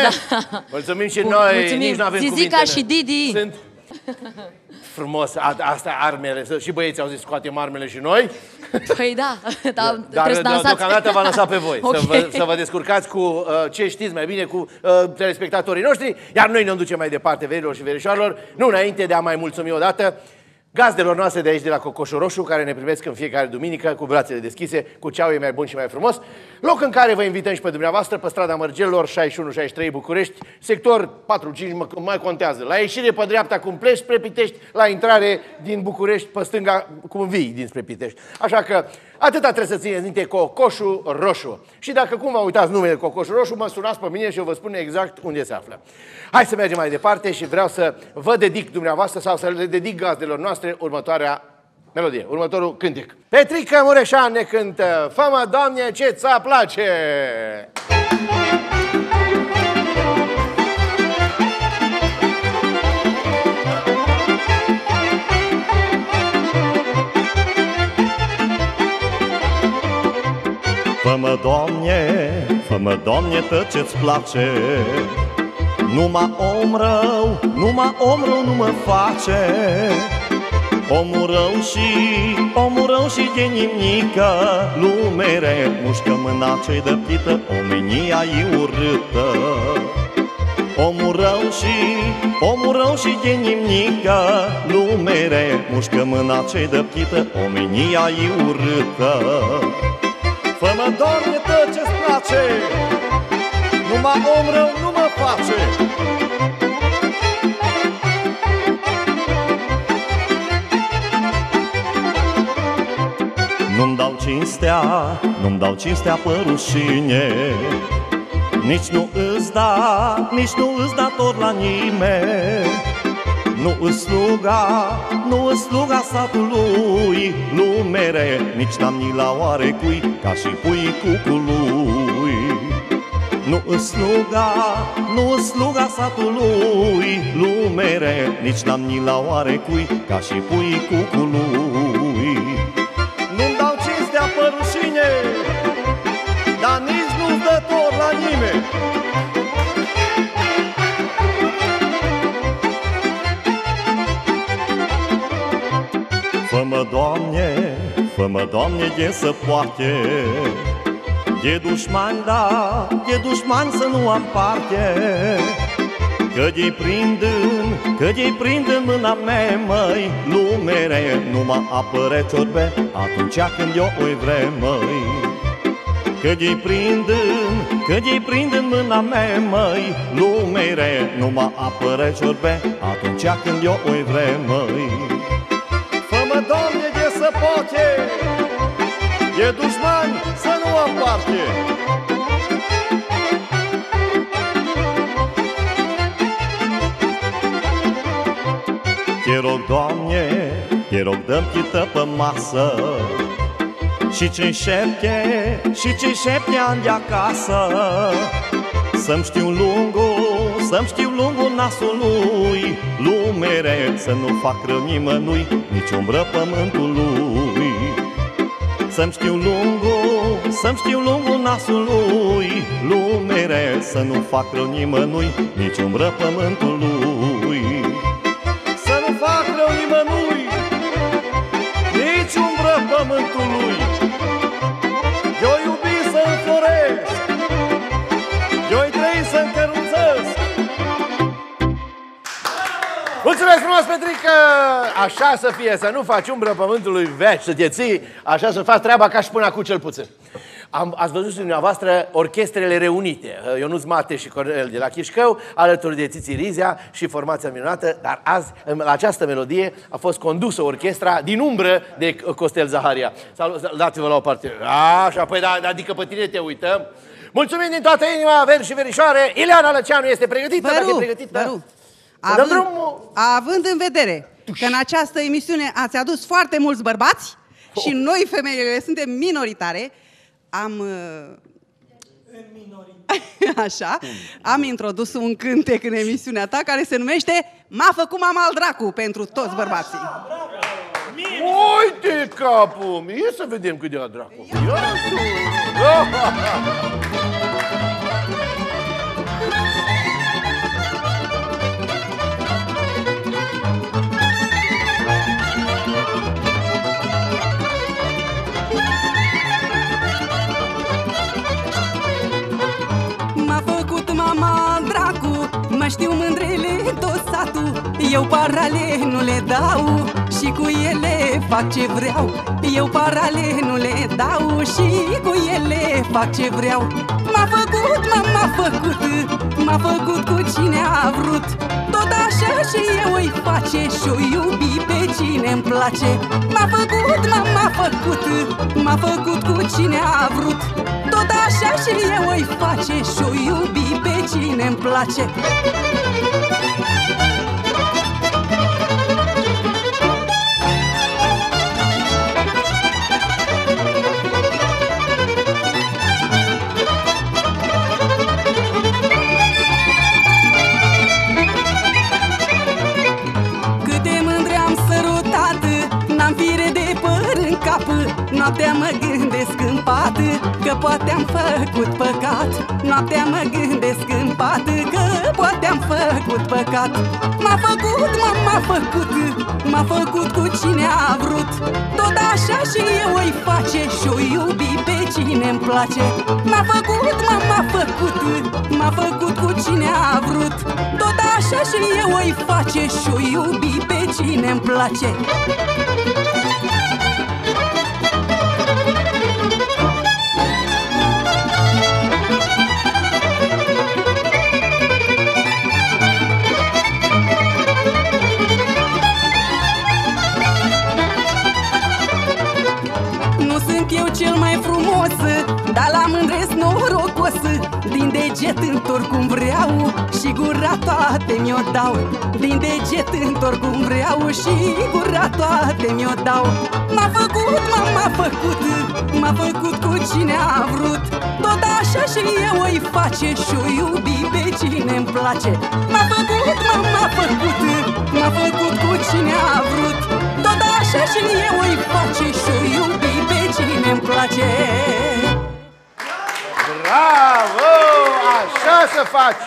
Speaker 8: da.
Speaker 2: Mulțumim și
Speaker 8: Bun,
Speaker 2: noi,
Speaker 8: mulțumim.
Speaker 2: nici nu avem
Speaker 8: Zizica
Speaker 2: cuvintele.
Speaker 8: și Didi.
Speaker 2: Sunt frumos, a, asta armele, și băieții au zis scoatem armele și noi.
Speaker 8: Păi da, <laughs> da
Speaker 2: Dar
Speaker 8: trebuie să
Speaker 2: de-
Speaker 8: dansați.
Speaker 2: deocamdată v-am lăsat pe voi,
Speaker 8: Ok.
Speaker 2: să, vă, să vă descurcați cu uh, ce știți mai bine cu uh, telespectatorii noștri, iar noi ne ducem mai departe, verilor și verișoarelor, nu înainte de a mai mulțumi o dată gazdelor noastre de aici, de la Cocoșul Roșu, care ne primesc în fiecare duminică cu brațele deschise, cu ceau e mai bun și mai frumos, loc în care vă invităm și pe dumneavoastră pe strada Mărgelor 61-63 București, sector 4-5, mă- mai contează. La ieșire pe dreapta cum pleci spre Pitești, la intrare din București pe stânga cum vii dinspre Pitești. Așa că Atâta trebuie să țineți minte cocoșul roșu. Și dacă cumva uitați numele cocoșul roșu, mă sunați pe mine și eu vă spun exact unde se află. Hai să mergem mai departe și vreau să vă dedic dumneavoastră sau să le dedic gazdelor noastre următoarea melodie, următorul cântec. Petrica Mureșan ne cântă Fama, Doamne, ce ți-a place!
Speaker 10: Fă-mă, Doamne, fă-mă, Doamne, tot ce-ți place. Numai om rău, numai om rău nu mă face. Omul rău și, omul rău și de nimică Lumere, mușcă mâna ce-i dăpită Omenia e urâtă. Omul rău și, omul rău și de nimică Lumere, mușcă mâna ce-i dăpită Omenia e urâtă Fă-mă, Doamne, tot ce-ți place. Numai om rău nu mă face. Nu-mi dau cinstea, nu-mi dau cinstea pe rușine. Nici nu îți da, nici nu îți dator la nimeni nu îți sluga, nu îți sluga satului Lumere, nici n-am ni la oarecui Ca și pui cucului Nu îți sluga, nu îți sluga satului Lumere, nici n-am ni la oarecui Ca și pui cucului Doamne, fă-mă, Doamne, de să poate De dușmani, da, de dușmani să nu am parte. Că de prind în, că de prind în mâna mea, măi Lumere, nu mă apăre ciorbe Atunci când eu o vrem, măi. Că de prind în, că de prind în mâna mea, măi Lumere, nu mă apăre ciorbe Atunci când eu o vrem, măi. Fă-mă, Doamne, de să poate. E dușmani să nu am parte Te rog, Doamne, te rog, dă-mi chită pe masă. Și ce șepte, și ce șepte am de acasă. Să-mi știu lungul, să-mi știu lungul nasului Lumere, să nu fac rău nimănui Nici umbră pământului Să-mi știu lungul, să-mi știu lungul nasului Lumere, să nu fac rău nimănui Nici umbră pământului
Speaker 2: Mulțumesc frumos, Petrică! Așa să fie, să nu faci umbră pământului veci, să te ții, așa să faci treaba ca și până acum cel puțin. Am, ați văzut și dumneavoastră orchestrele reunite, Ionuț Mate și Cornel de la Chișcău, alături de Țiții Rizea și formația minunată, dar azi, la această melodie, a fost condusă orchestra din umbră de Costel Zaharia. Salut, dați-vă la o parte. Așa, păi da, adică pe tine te uităm. Mulțumim din toată inima, veri și verișoare. Ileana Lăceanu este pregătită, dacă e
Speaker 13: Văru,
Speaker 2: pregătită.
Speaker 13: Văru,
Speaker 2: Să dăm
Speaker 13: având,
Speaker 2: drumul.
Speaker 13: având în vedere că în această emisiune ați adus foarte mulți bărbați și noi femeile suntem minoritare, am... În <laughs> Așa, am introdus un cântec în emisiunea ta care se numește M-a făcut mama al dracu pentru toți bărbații.
Speaker 2: Uite capul! Ia să vedem cât de la dracu. Ia tu! <laughs>
Speaker 12: dracu Mă știu mândrele tot satul Eu parale nu le dau Și cu ele fac ce vreau. Eu parale nu le dau Și cu ele fac ce vreau. M-a făcut, m-a făcut M-a făcut cu cine a vrut. Tot așa și eu îi face Și-o iubi pe cine îmi place. M-a făcut, m-a făcut M-a M-a făcut cu cine a vrut. Tot așa și eu îi face Și-o iubi pe cine-mi place. Câte Noaptea mă gândesc în pat Că poate am făcut păcat. Noaptea mă gândesc în pat Că poate am făcut păcat. M-a făcut, mă, m-a făcut M-a făcut cu cine a vrut. Tot așa și eu îi face Și-o iubi pe cine-mi place. M-a făcut, mă, m-a făcut M-a făcut cu cine a vrut. Tot așa și eu îi face Și-o iubi pe cine-mi place. Nu deget întorc cum vreau Și gura toate mi-o dau. Din deget întorc cum vreau Și gura toate mi-o dau. M-a făcut, mă, m-a făcut M-a făcut cu cine a vrut. Tot așa și eu îi face Și-o iubi pe cine-mi place. M-a făcut, mă, m-a făcut M-a făcut cu cine a vrut. Tot așa și eu îi face Și-o iubi pe cine-mi place.
Speaker 2: Bravo! Așa să faci!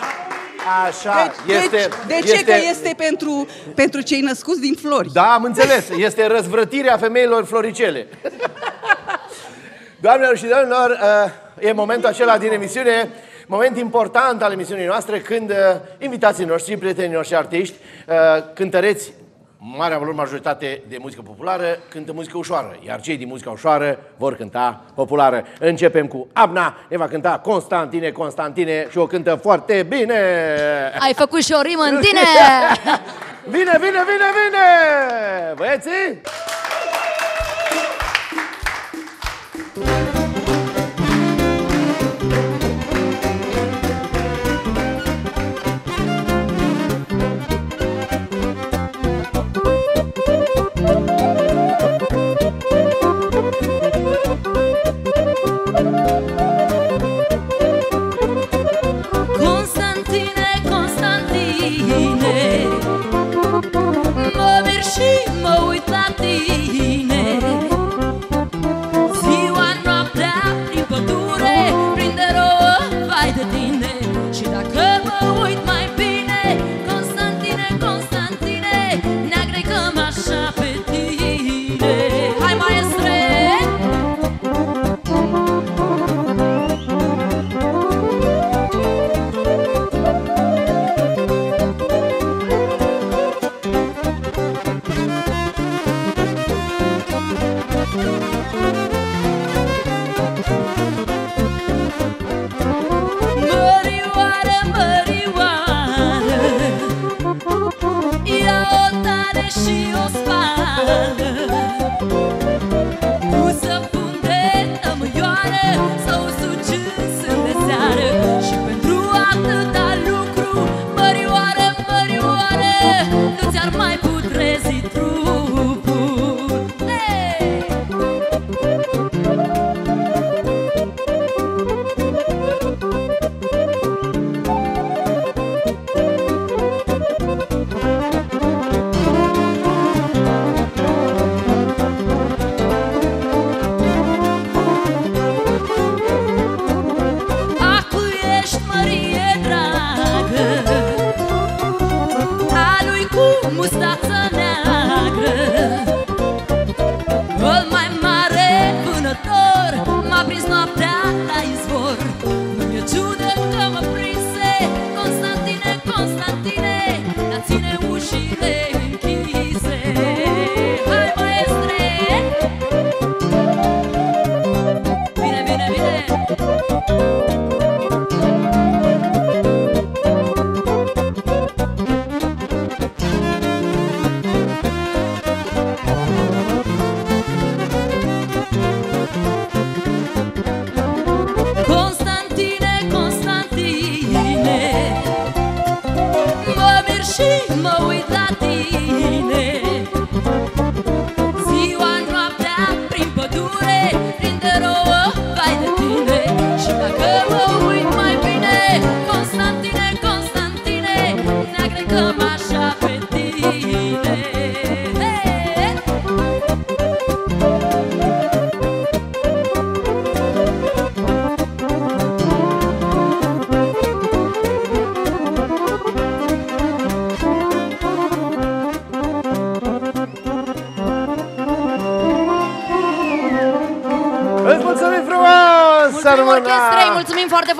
Speaker 2: Așa,
Speaker 13: Deci,
Speaker 2: este,
Speaker 13: de ce că este pentru, pentru cei născuți din flori?
Speaker 2: Da, am înțeles. Este răzvrătirea femeilor floricele. Doamnelor și domnilor, uh, e momentul acela din emisiune, moment important al emisiunii noastre, când uh, invitații noștri, prietenii noștri artiști, uh, cântăreți, marea lor majoritate de muzică populară, cântă muzică ușoară, iar cei din muzica ușoară vor cânta populară. Începem cu Abna, ne va cânta Constantine, Constantine și o cântă foarte bine!
Speaker 8: Ai făcut și o rimă în tine! <laughs>
Speaker 2: Vine, vine, vine, vine! Băieții!
Speaker 14: Constantine, Mă mir și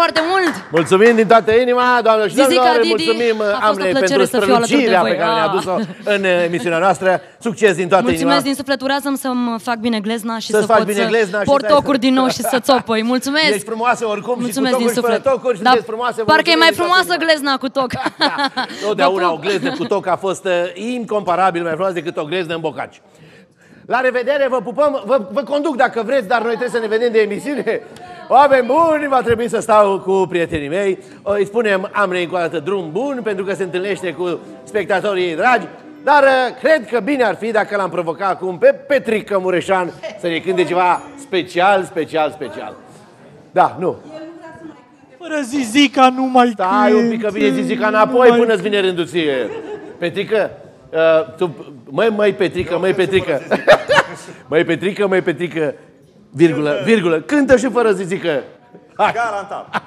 Speaker 14: foarte, foarte mult!
Speaker 12: Mulțumim din toată inima, doamnelor și
Speaker 14: Zizica,
Speaker 12: domnilor,
Speaker 14: Didi,
Speaker 12: mulțumim
Speaker 14: a fost o
Speaker 12: Amnei
Speaker 14: plăcere
Speaker 12: pentru
Speaker 14: să fiu alături de
Speaker 12: strălucirea
Speaker 14: voi.
Speaker 12: pe care ne-a
Speaker 14: Ah.
Speaker 12: adus-o în uh, emisiunea noastră. Succes din toată
Speaker 14: Mulțumesc
Speaker 12: inima.
Speaker 14: din suflet, urează să-mi fac bine glezna și
Speaker 12: Să-ți
Speaker 14: să,
Speaker 12: faci
Speaker 14: pot
Speaker 12: bine
Speaker 14: să
Speaker 12: glezna și
Speaker 14: port
Speaker 12: să ai-
Speaker 14: tocuri din nou și să țopăi. <laughs> Mulțumesc!
Speaker 12: Ești frumoasă oricum
Speaker 14: Mulțumesc
Speaker 12: și cu
Speaker 14: din
Speaker 12: tocuri și fără
Speaker 14: suflet.
Speaker 12: tocuri,
Speaker 14: Da,
Speaker 12: sunteți frumoase. vă
Speaker 14: Parcă e mai
Speaker 12: mulțumim din toată
Speaker 14: frumoasă glezna cu toc. <laughs> <laughs>
Speaker 12: Totdeauna
Speaker 14: Vă
Speaker 12: o
Speaker 14: pup.
Speaker 12: gleznă cu toc a fost uh, incomparabil mai frumoasă decât o gleznă în bocaci. La revedere, vă pupăm, vă, vă conduc dacă vreți, dar noi trebuie să ne vedem de emisiune. Oameni buni, va trebui să stau cu prietenii mei. O, Îi spunem Amrei încă o dată drum bun, pentru că se întâlnește cu spectatorii ei dragi. Dar uh, cred că bine ar fi dacă l-am provocat acum pe Petrică Mureșan să ne cânte ceva special, special, special. Da, nu.
Speaker 9: Fără Zizica nu mai
Speaker 12: Stai un pic că vine Zizica înapoi până îți vine rândul ție. Petrică, uh, tu, măi, măi, Petrică, măi, Petrică. <laughs> măi, Petrică, măi, Petrică, virgulă, virgulă, cântă și fără Zizică. Hai.
Speaker 10: Garantat.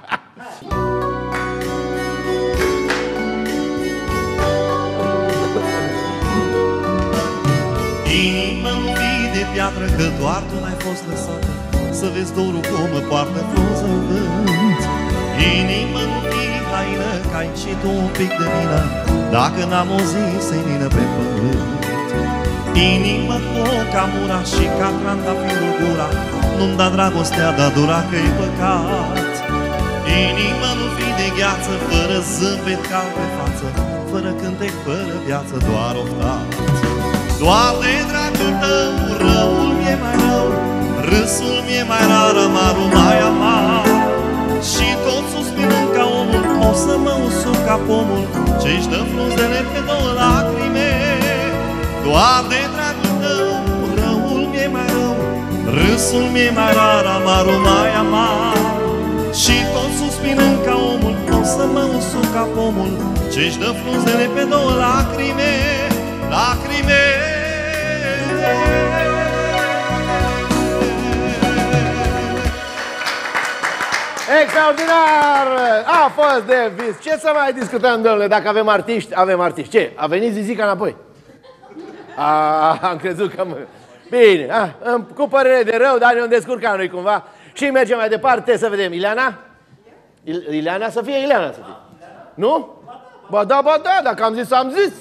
Speaker 10: Inima-mi fii de piatră Că doar tu n-ai fost lăsată Să vezi dorul cum mă poartă frunză în vânt Inima-mi fii haină Că ai și tu un pic de mină Dacă n-am o zi senină pe pământ Inima cu ca mura și ca trandafirul gura Nu-mi da dragostea, dar dura că-i păcat. Inima nu fi de gheață Fără zâmbet cald pe față Fără cântec, fără viață Doar oftat. Doar de dragul tău Răul mi-e mai rău Râsul mi-e mai rar Amarul mai amar. Și tot suspinând ca omul O să mă usuc ca pomul Ce-și dă frunzele pe două lacrime Doar de dragul tău Răul mi-e mai rău Râsul mi-e mai rar Amarul mai amar și tot suspinând ca omul O să mă usuc ca pomul Ce-și dă frunzele pe două lacrime Lacrime
Speaker 12: Extraordinar! A fost de vis. Ce să mai discutăm, domnule? Dacă avem artiști, avem artiști. Ce? A venit Zizica înapoi? A, am crezut că... Mă... Bine, a, îmi- cu părere de rău, dar ne-am descurcat noi cumva. Și mergem mai departe să vedem. Ileana? Il- Ileana să fie Ileana să fie. Nu? Ba da, ba da, dacă am zis, am zis.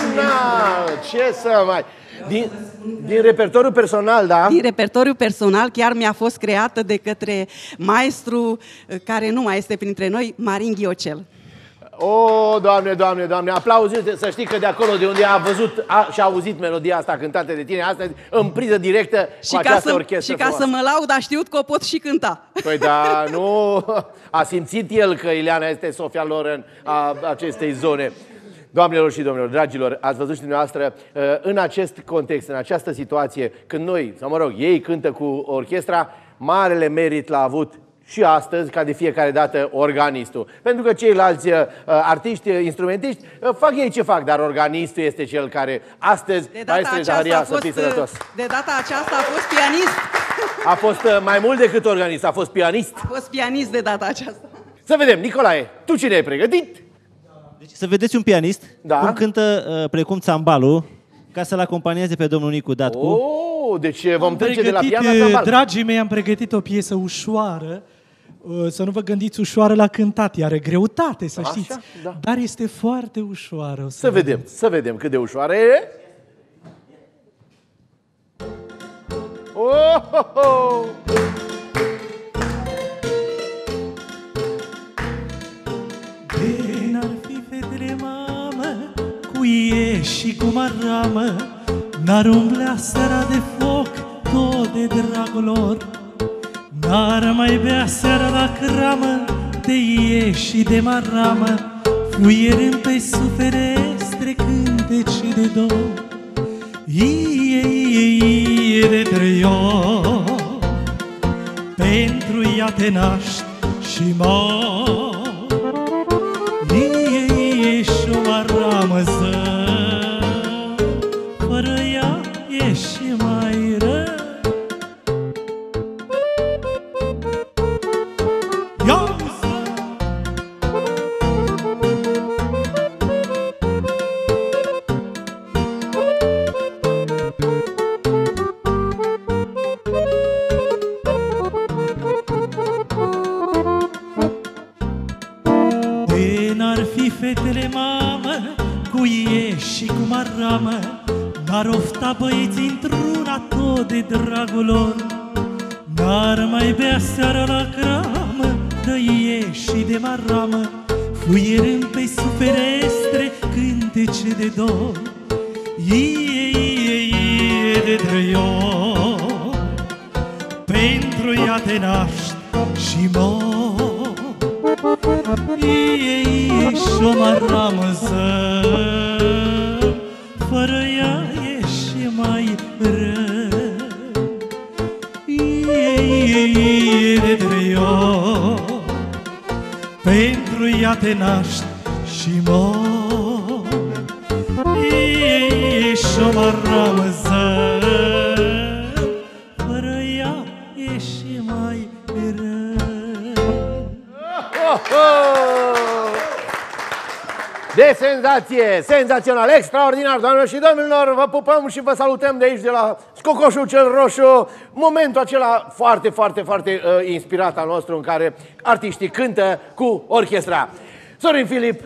Speaker 2: Senzațional! Ce să mai... Din, din repertoriu personal, da?
Speaker 12: Din repertoriu personal chiar mi-a fost creată de către maestru eh, care nu mai este printre noi, Marin Ghiocel.
Speaker 2: O, doamne, doamne, doamne, aplauze, să știi că de acolo de unde a văzut a, și a auzit melodia asta cântată de tine astăzi, în priză directă
Speaker 12: Și
Speaker 2: cu
Speaker 12: ca,
Speaker 2: această
Speaker 12: să,
Speaker 2: orchestră
Speaker 12: și ca să
Speaker 2: frumoasă.
Speaker 12: mă laud, a știut că o pot și cânta.
Speaker 2: Păi da, <laughs> nu, a simțit el că Ileana este Sofia Loren a acestei zone. Doamnelor și domnilor, dragilor, ați văzut și dumneavoastră uh, în acest context, în această situație, când noi, sau mă rog, ei cântă cu orchestra, marele merit l-a avut și astăzi, ca de fiecare dată, organistul. Pentru că ceilalți uh, artiști, uh, instrumentiști, uh, fac ei ce fac, dar organistul este cel care astăzi,
Speaker 12: De data
Speaker 2: maestre
Speaker 12: aceasta
Speaker 2: Zaharia,
Speaker 12: a
Speaker 2: să fii
Speaker 12: fost,
Speaker 2: sănătos.
Speaker 12: de data aceasta a fost pianist.
Speaker 2: A fost uh, mai mult decât organist, a fost pianist.
Speaker 12: A fost pianist de data aceasta.
Speaker 2: Să vedem, Nicolae, tu cine ai pregătit?
Speaker 15: Deci să vedeți un pianist
Speaker 2: Da.
Speaker 15: cum cântă uh, precum țambalul ca să-l acompanieze pe domnul Nicu Datcu.
Speaker 2: Oh, deci uh, vom
Speaker 9: Am
Speaker 2: trece de la
Speaker 9: pregătit,
Speaker 2: pian la
Speaker 9: eh,
Speaker 2: țambal.
Speaker 9: Dragii mei, am pregătit o piesă ușoară, eh, să nu vă gândiți ușoară la cântat, ea are greutate, să
Speaker 2: Așa,
Speaker 9: știți.
Speaker 2: da.
Speaker 9: Dar este foarte ușoară. O să,
Speaker 2: Să vedem, să vedem cât de ușoară e. Oh, ho, ho.
Speaker 9: Cu ie și cu maramă, N-ar umblea seara de foc, tot de dragul lor. N-ar mai bea seara la cramă, de ie și de maramă, Fluierând pe sub ferestre cântece de dor. Ie, ie, ie de trei ori, pentru ea te naști și mor.
Speaker 2: 我已
Speaker 14: 经。Senzație, senzațional, extraordinar, doamnelor și domnilor, vă pupăm și vă salutăm de aici, de la Scocoșul cel Roșu, momentul acela foarte, foarte, foarte uh, inspirat al nostru în care artiștii cântă cu orchestra. Sorin Filip,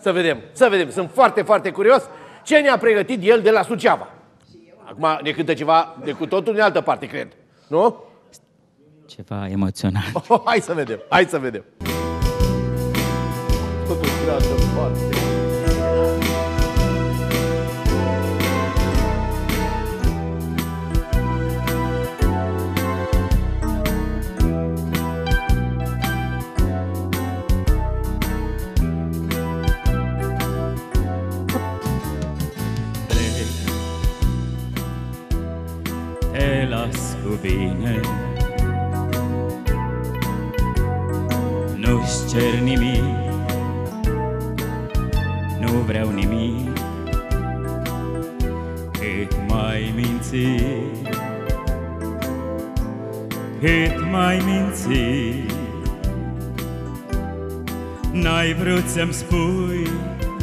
Speaker 14: să vedem, să vedem, sunt foarte, foarte curios ce ne-a pregătit el de la Suceava. Acum ne cântă ceva de cu totul în altă parte, cred, nu?
Speaker 4: Ceva emoțional. <laughs>
Speaker 14: Oh, hai să vedem, hai să vedem. Totul în altă
Speaker 3: să-mi spui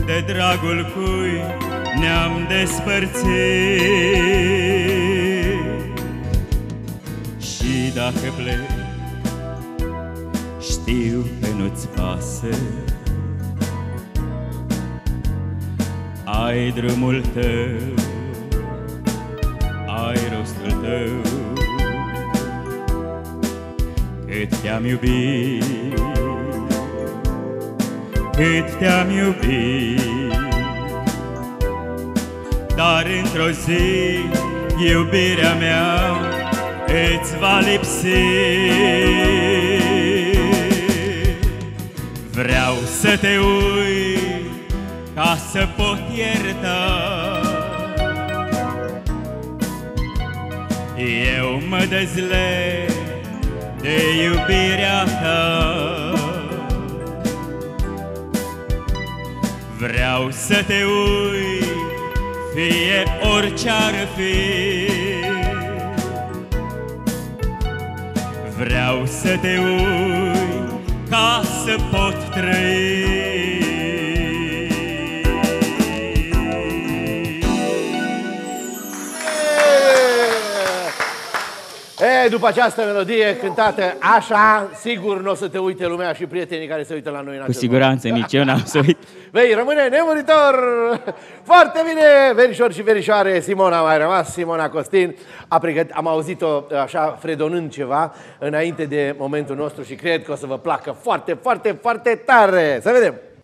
Speaker 3: De dragul cui ne-am despărțit. Și dacă plec Știu că nu-ți pasă. Ai drumul tău Ai rostul tău. Cât te-am iubit te-am iubit. Dar într-o zi Iubirea mea Îți va lipsi. Vreau să te uit ca să pot ierta. Eu mă dezleg de iubirea ta Vreau să te uit, fie orice-ar fi. Vreau să te uit ca să pot trăi
Speaker 14: E, după această melodie cântată așa, sigur nu o să te uite lumea și prietenii care se uită la noi în
Speaker 4: Cu
Speaker 14: acest
Speaker 4: siguranță, nici eu n-am să uit. <laughs>
Speaker 14: Vei rămâne nemuritor! Foarte bine, verișori și verișoare, Simona a mai rămas, Simona Costin. A pregăt, am auzit-o așa fredonând ceva înainte de momentul nostru și cred că o să vă placă foarte, foarte, foarte tare. Să vedem!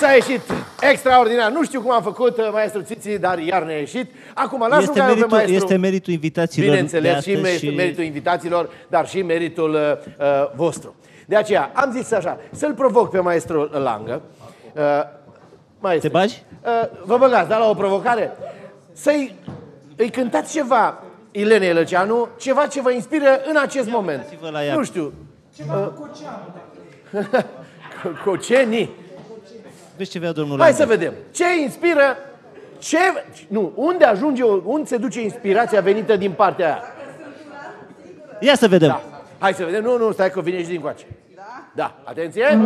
Speaker 16: De
Speaker 2: vis a ieșit extraordinar. Nu știu cum am făcut, uh, maestru Țiții, dar iar ne-a ieșit. Acum, las
Speaker 15: Este
Speaker 2: ruga eu pe
Speaker 15: meritul,
Speaker 2: maestru.
Speaker 15: este meritul invitațiilor de
Speaker 2: Bineînțeles, și,
Speaker 15: astăzi
Speaker 2: me- meritul invitațiilor, dar și meritul uh, uh, vostru. De aceea, am zis așa, să-l provoc pe maestru Langă. Uh, maestru,
Speaker 15: Te bagi?
Speaker 2: Uh, vă băgați, da, la o provocare? Să-i îi cântați ceva Ilenei Lăceanu, ceva ce vă inspiră în acest moment.
Speaker 15: la ea.
Speaker 2: Nu știu. Uh, Cocenii. <laughs>
Speaker 15: Vezi ce vrea domnul
Speaker 2: Hai
Speaker 15: Lange.
Speaker 2: să vedem. Ce inspiră, ce, nu, unde ajunge, unde se duce inspirația venită din partea aia?
Speaker 15: Ia să vedem.
Speaker 2: Da. Hai să vedem. Nu, nu, stai că vine și din coace. Da? Da. Atenție.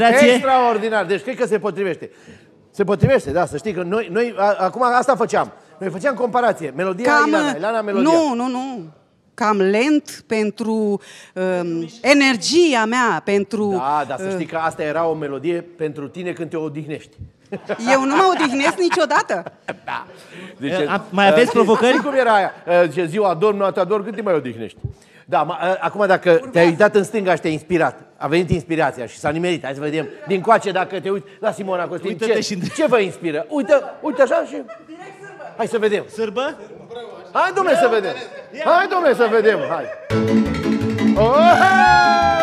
Speaker 15: Inspirație?
Speaker 2: Extraordinar. Deci cred că se potrivește. Se potrivește, da, să știi că noi, noi a, acum asta făceam. Noi făceam comparație. Melodia
Speaker 13: Cam,
Speaker 2: Ilana, Ilana melodia.
Speaker 13: nu, nu, nu. Cam lent pentru um, energia mea, pentru...
Speaker 2: Da, dar să
Speaker 13: uh,
Speaker 2: știi că asta era o melodie pentru tine când te odihnești.
Speaker 13: Eu nu mă odihnesc niciodată.
Speaker 2: Deci,
Speaker 15: A- a- mai aveți <laughs>
Speaker 2: uh,
Speaker 15: provocări?
Speaker 2: știi cum era aia? Uh, Zice, ziua dorm, noaptea dorm, cât te mai odihnești? Da, ma, uh, acum dacă te-ai uitat în stânga și te-ai inspirat, a venit inspirația și s-a nimerit, hai să vedem, din coace dacă te uiți la Simona Costin,
Speaker 15: Uită-te
Speaker 2: ce,
Speaker 15: și-
Speaker 2: ce vă inspiră? Uite, uite așa și... Hai să vedem.
Speaker 15: Sârbă?
Speaker 2: Hai, domnule, să vedem. Hai, domnule, să vedem. Hai. Oh!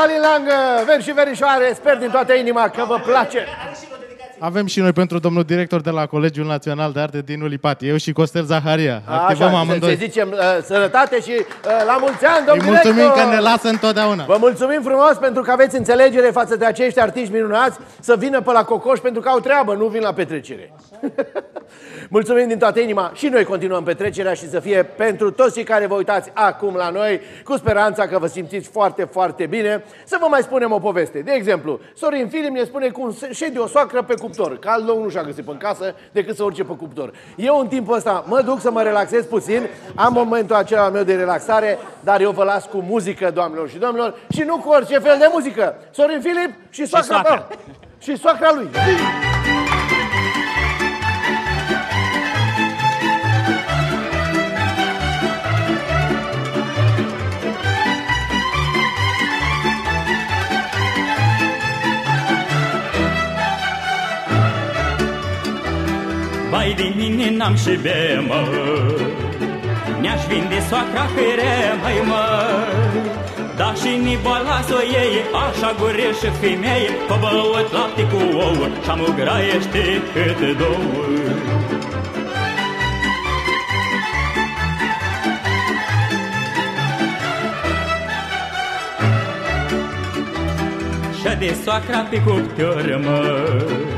Speaker 2: Alin Langă, veri și verișoare, sper din toată inima că vă place.
Speaker 17: Avem și noi pentru domnul director de la Colegiul Național de Arte din Ulipati. Eu și Costel Zaharia. Activăm
Speaker 2: Așa, să,
Speaker 17: amândoi.
Speaker 2: să zicem uh, sănătate și uh, la mulți ani,
Speaker 17: Îi
Speaker 2: domnul
Speaker 17: mulțumim
Speaker 2: director!
Speaker 17: că ne lasă întotdeauna.
Speaker 2: Vă mulțumim frumos pentru că aveți înțelegere față de acești artiști minunați să vină pe la Cocoș pentru că au treabă, nu vin la petrecere. <laughs> Mulțumim din toată inima și noi continuăm petrecerea și să fie pentru toți cei care vă uitați acum la noi, cu speranța că vă simțiți foarte, foarte bine, să vă mai spunem o poveste. De exemplu, Sorin Filim ne spune cum se șede o soacră pe cuptor, că alt loc nu și-a găsit pe casă decât să urce pe cuptor. Eu în timpul ăsta mă duc să mă relaxez puțin, am momentul acela meu de relaxare, dar eu vă las cu muzică, doamnelor și domnilor, și nu cu orice fel de muzică. Sorin Filip și soacra,
Speaker 15: soacra.
Speaker 2: și soacra lui.
Speaker 3: Vai de mine n-am și bemă Ne-aș vinde soacra că era mai măi Da și niboala să o iei Așa gurește femeie Pe băut lapte cu ouă Și-am o graie știi câte două. Și de soacra pe cuptor, măi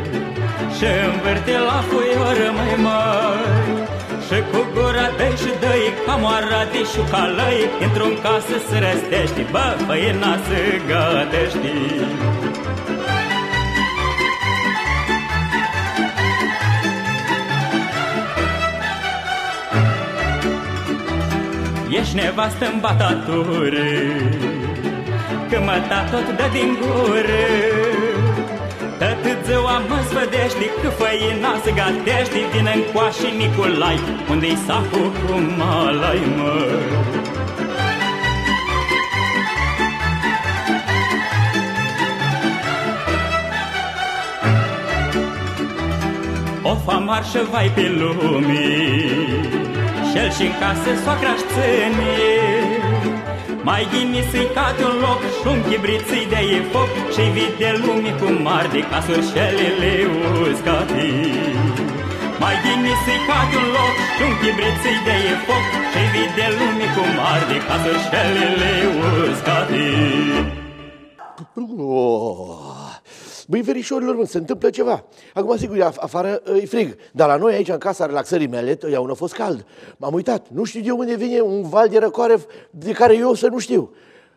Speaker 3: Și învârte la fuioră, măi, măi. Și cu gura dă și dă-i Camoara de șucalăi. Într-un casă se răstești Bă, făina se gătești. Ești nevastă în batatură Că mă ta tot dă din gură Atât ziua mă svădești Că făina se gatești Din încoași Nicolai Unde-i sacul cu malai mă? O famar și vai pe lume Și-el și-n casă soacra-și ține mai ghini să-i cade un loc și un chibrit să-i dea e foc Și-i vide lume cu mari de casuri și elele uscate Mai ghini să-i cade un loc și un chibrit să-i dea e foc Și-i vide lume cu mari de casuri și elele uscate
Speaker 2: Oh. Băi, verișorilor, mă, se întâmplă ceva. Acum, sigur, e af- afară e frig, dar la noi aici, în casa relaxării mele, totdeauna a fost cald. M-am uitat, nu știu de unde vine un val de răcoare de care eu să nu știu.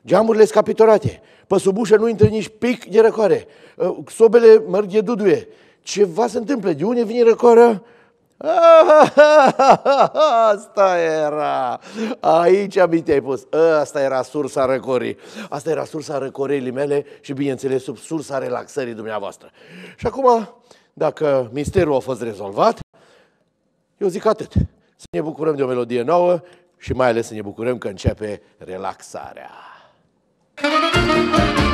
Speaker 2: Geamurile sunt capitorate, pe sub ușă nu intră nici pic de răcoare, Uh, sobele merg de duduie. Ceva se întâmplă, de unde vine răcoarea? <laughs> Asta era. Aici mi te-ai pus. Asta era sursa răcorii. Asta era sursa răcorii mele și, bineînțeles, sub sursa relaxării dumneavoastră. Și acum, dacă misterul a fost rezolvat, eu zic atât. Să ne bucurăm de o melodie nouă și mai ales să ne bucurăm că începe relaxarea.
Speaker 5: Toba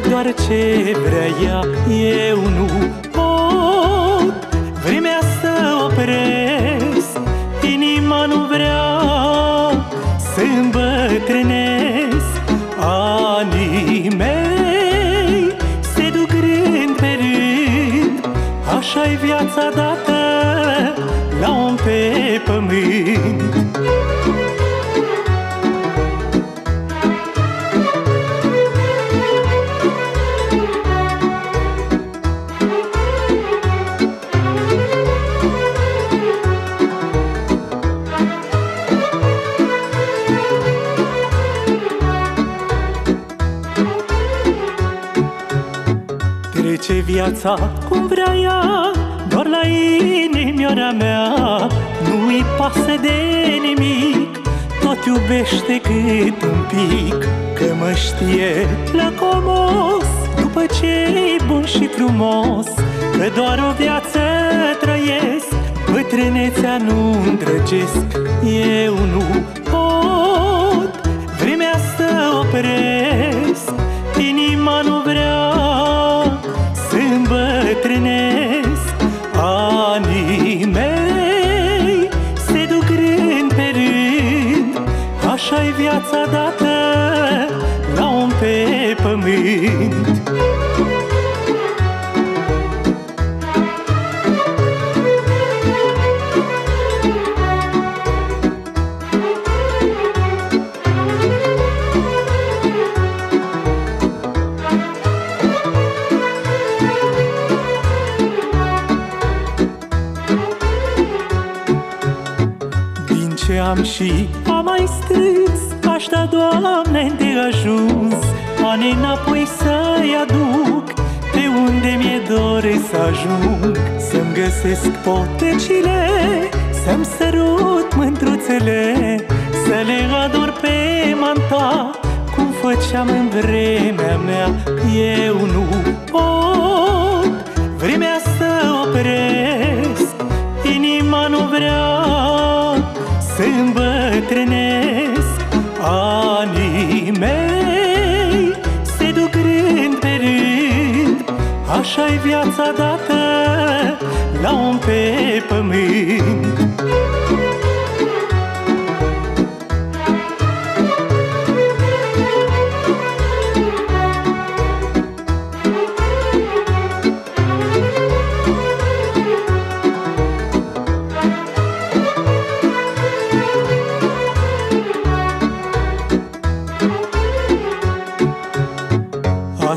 Speaker 5: got a
Speaker 9: che viața cum vrea ea Doar la inimioara mea. Nu-i pasă de nimic Tot iubește cât un pic Că mă știe la comos. După ce e bun și frumos Că doar o viață trăiesc Bătrânețea nu îndrăgesc.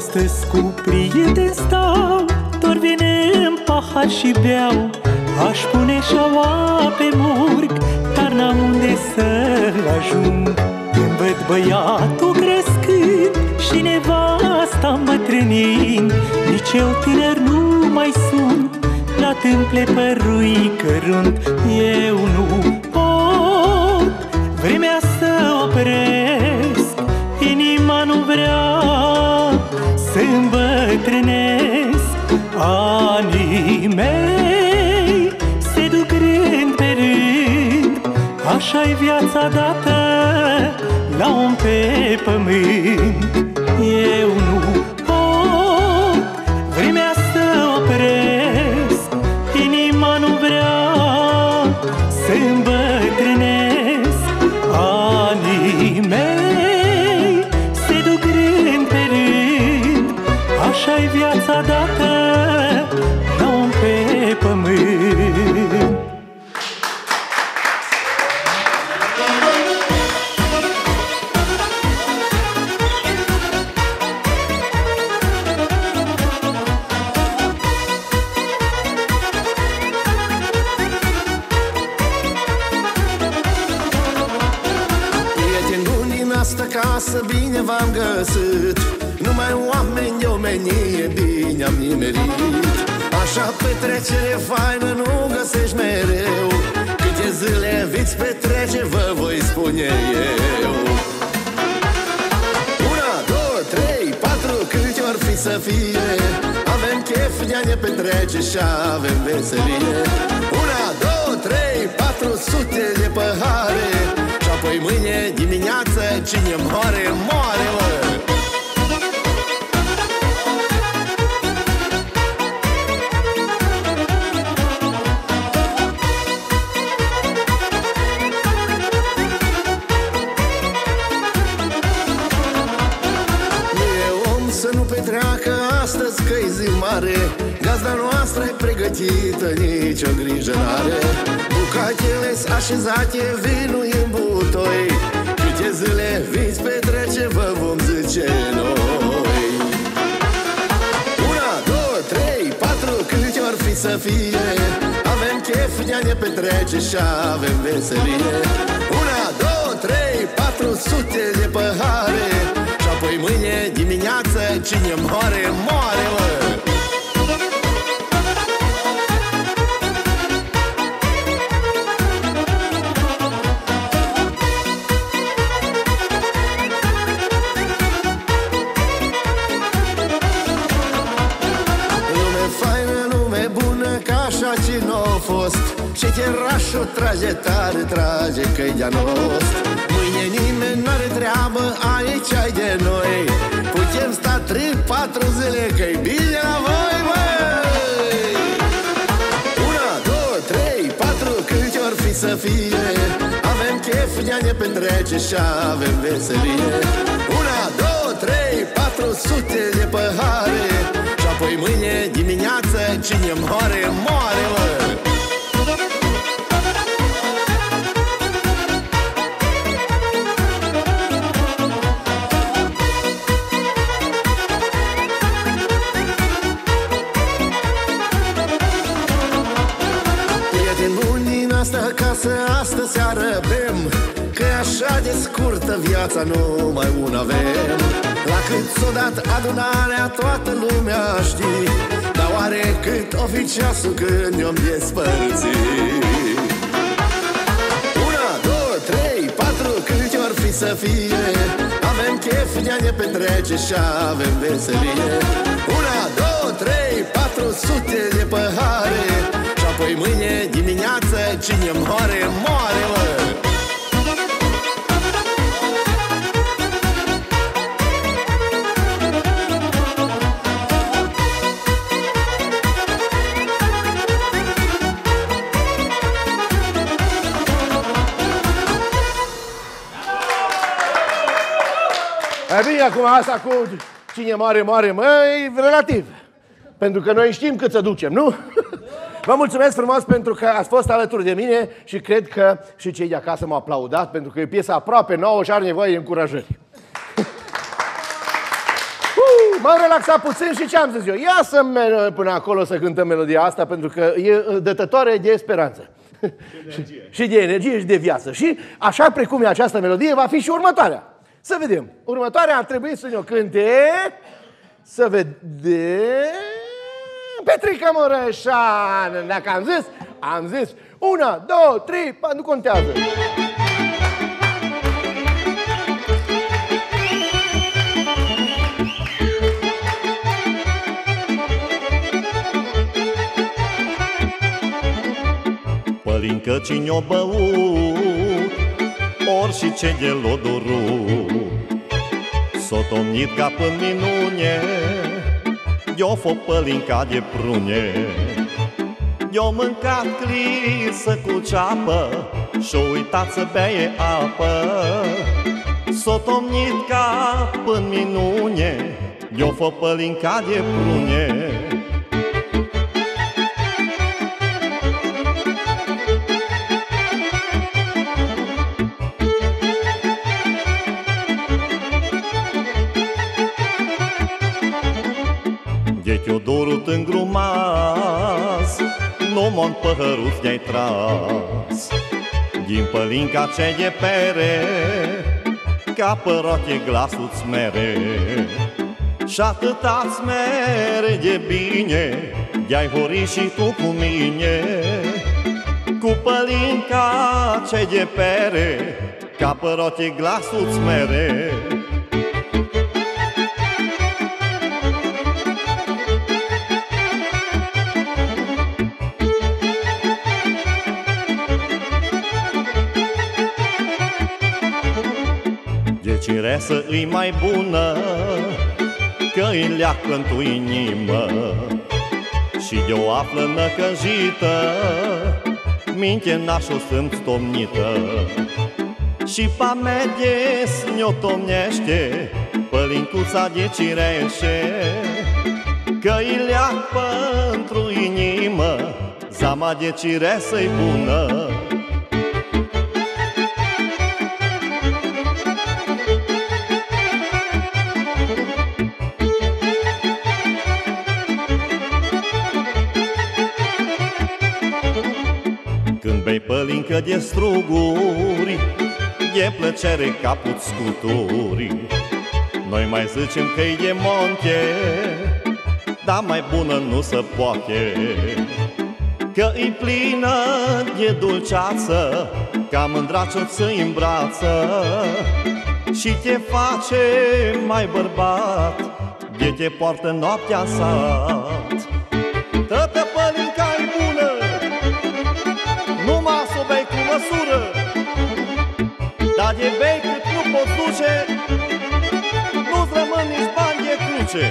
Speaker 9: Astăzi cu prieteni stau Doar vine în pahar și beau. Aș pune șaua pe murg Dar n-am unde să-l ajung. Când văd băiatul crescând Și nevasta îmbătrânind Nici eu tiner nu mai sunt. La tâmple părui cărunt Eu nu pot. Vremea să opresc Inima nu vrea Anii mei se duc rând pe rând Așa-i viața dată la om pe pământ. Eu
Speaker 18: avem veselie așa de scurtă viața, numai una avem. La cât s-o dat adunarea, toată lumea știe. Dar oare cât o fi ceasul când ne-om despărțit? Una, două, trei, patru, câte ori fi să fie. Avem chef de a ne petrece și avem veselie. Una, două, trei, patru sute de păhare Și apoi mâine dimineață cine moare, moare, mă
Speaker 2: E bine, acum asta cu cine mare, mare, măi, relativ. Pentru că noi știm cât să ducem, nu? <laughs> Vă mulțumesc frumos pentru că ați fost alături de mine și cred că și cei de acasă m-au aplaudat pentru că e piesa aproape nouă și are nevoie de încurajări. <laughs> Uh, M-am relaxat puțin și ce am zis eu? Ia să merg până acolo să cântăm melodia asta pentru că e uh, dătătoare de speranță. și de energie <laughs> și de viață. Și așa precum e această melodie, va fi și următoarea. Să vedem. Următoarea ar trebui să ne o cânte... Să vedem... Petrica Mureșan. Dacă am zis, am zis. Una, două, trei, patru, nu contează.
Speaker 10: Pălincă cine-o băut Ori și ce de l-o durut S-o tomnit ca până minune Eu fă pălinca de prune. Eu mâncat clisă cu ceapă Și-o uitat să beie apă. S-o tomnit ca până minune Eu fă pălinca de prune De te-o dorut în grumaz Nu m-on păhăruț de-ai tras. Din pălinca ce de pere Ca păroche glasul-ți mere. Și atâta-ți mere de bine De-ai hori și tu cu mine. Cu pălinca ce de pere Ca păroche glasul-ți mere De ciresă îi mai bună Că îi leacă în tu inimă. Și de o află năcăjită Minte nașul sunt stomnită. Și pamedes ne-o tomnește Pălincuța de cireșe Că îi leacă pentru inimă Zama de ciresă-i bună bei pălincă de struguri E plăcere caput scuturi Noi mai zicem că e de monte Dar mai bună nu se poate. Că e plină de dulceață Ca mândra ce ți îmbrață Și te face mai bărbat De te poartă noaptea în sat măsură. Dar de bei cât nu poți duce Nu-ți rămân nici bani de cruce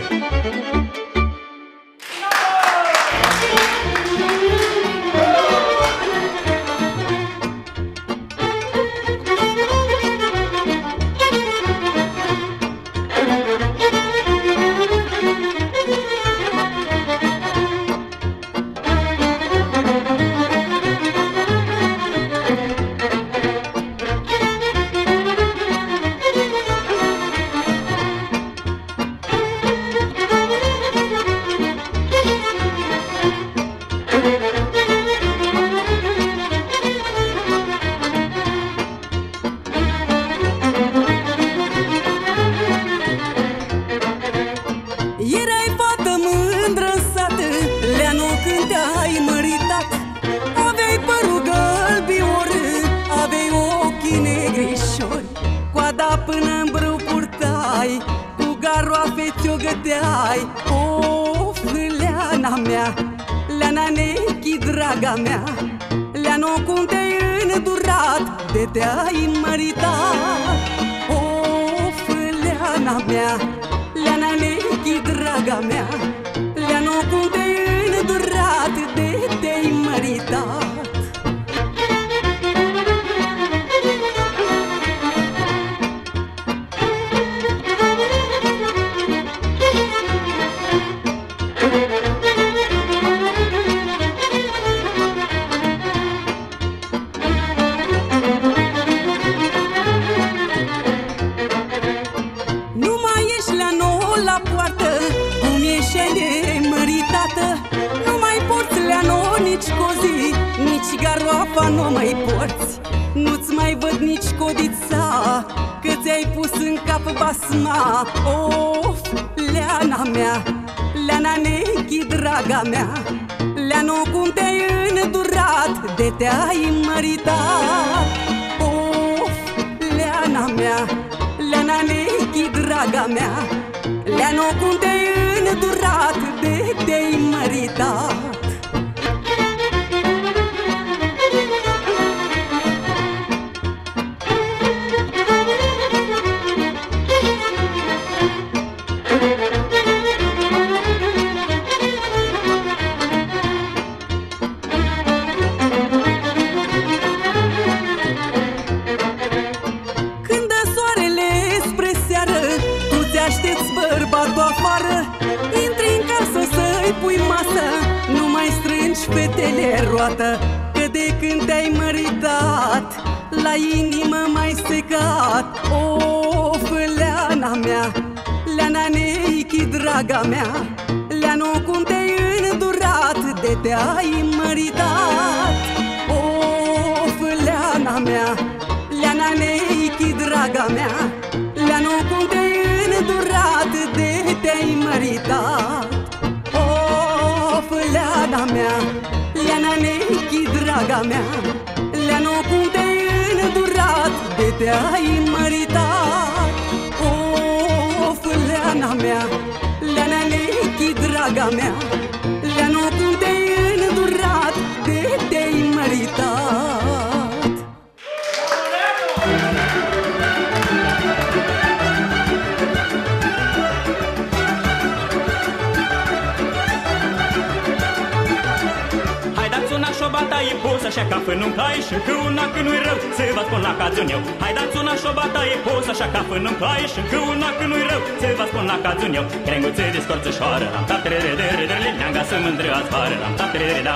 Speaker 3: Așa ca fân un cai și încă una că nu-i rău Să vă spun la cazul eu Hai dați una și o bataie pusă Așa ca fân un cai și încă una că nu-i rău Să vă spun la cazul eu Crenguțe de scorțășoară Ram ta tere de re de le Neanga să mândră ațvară Ram ta tere de da.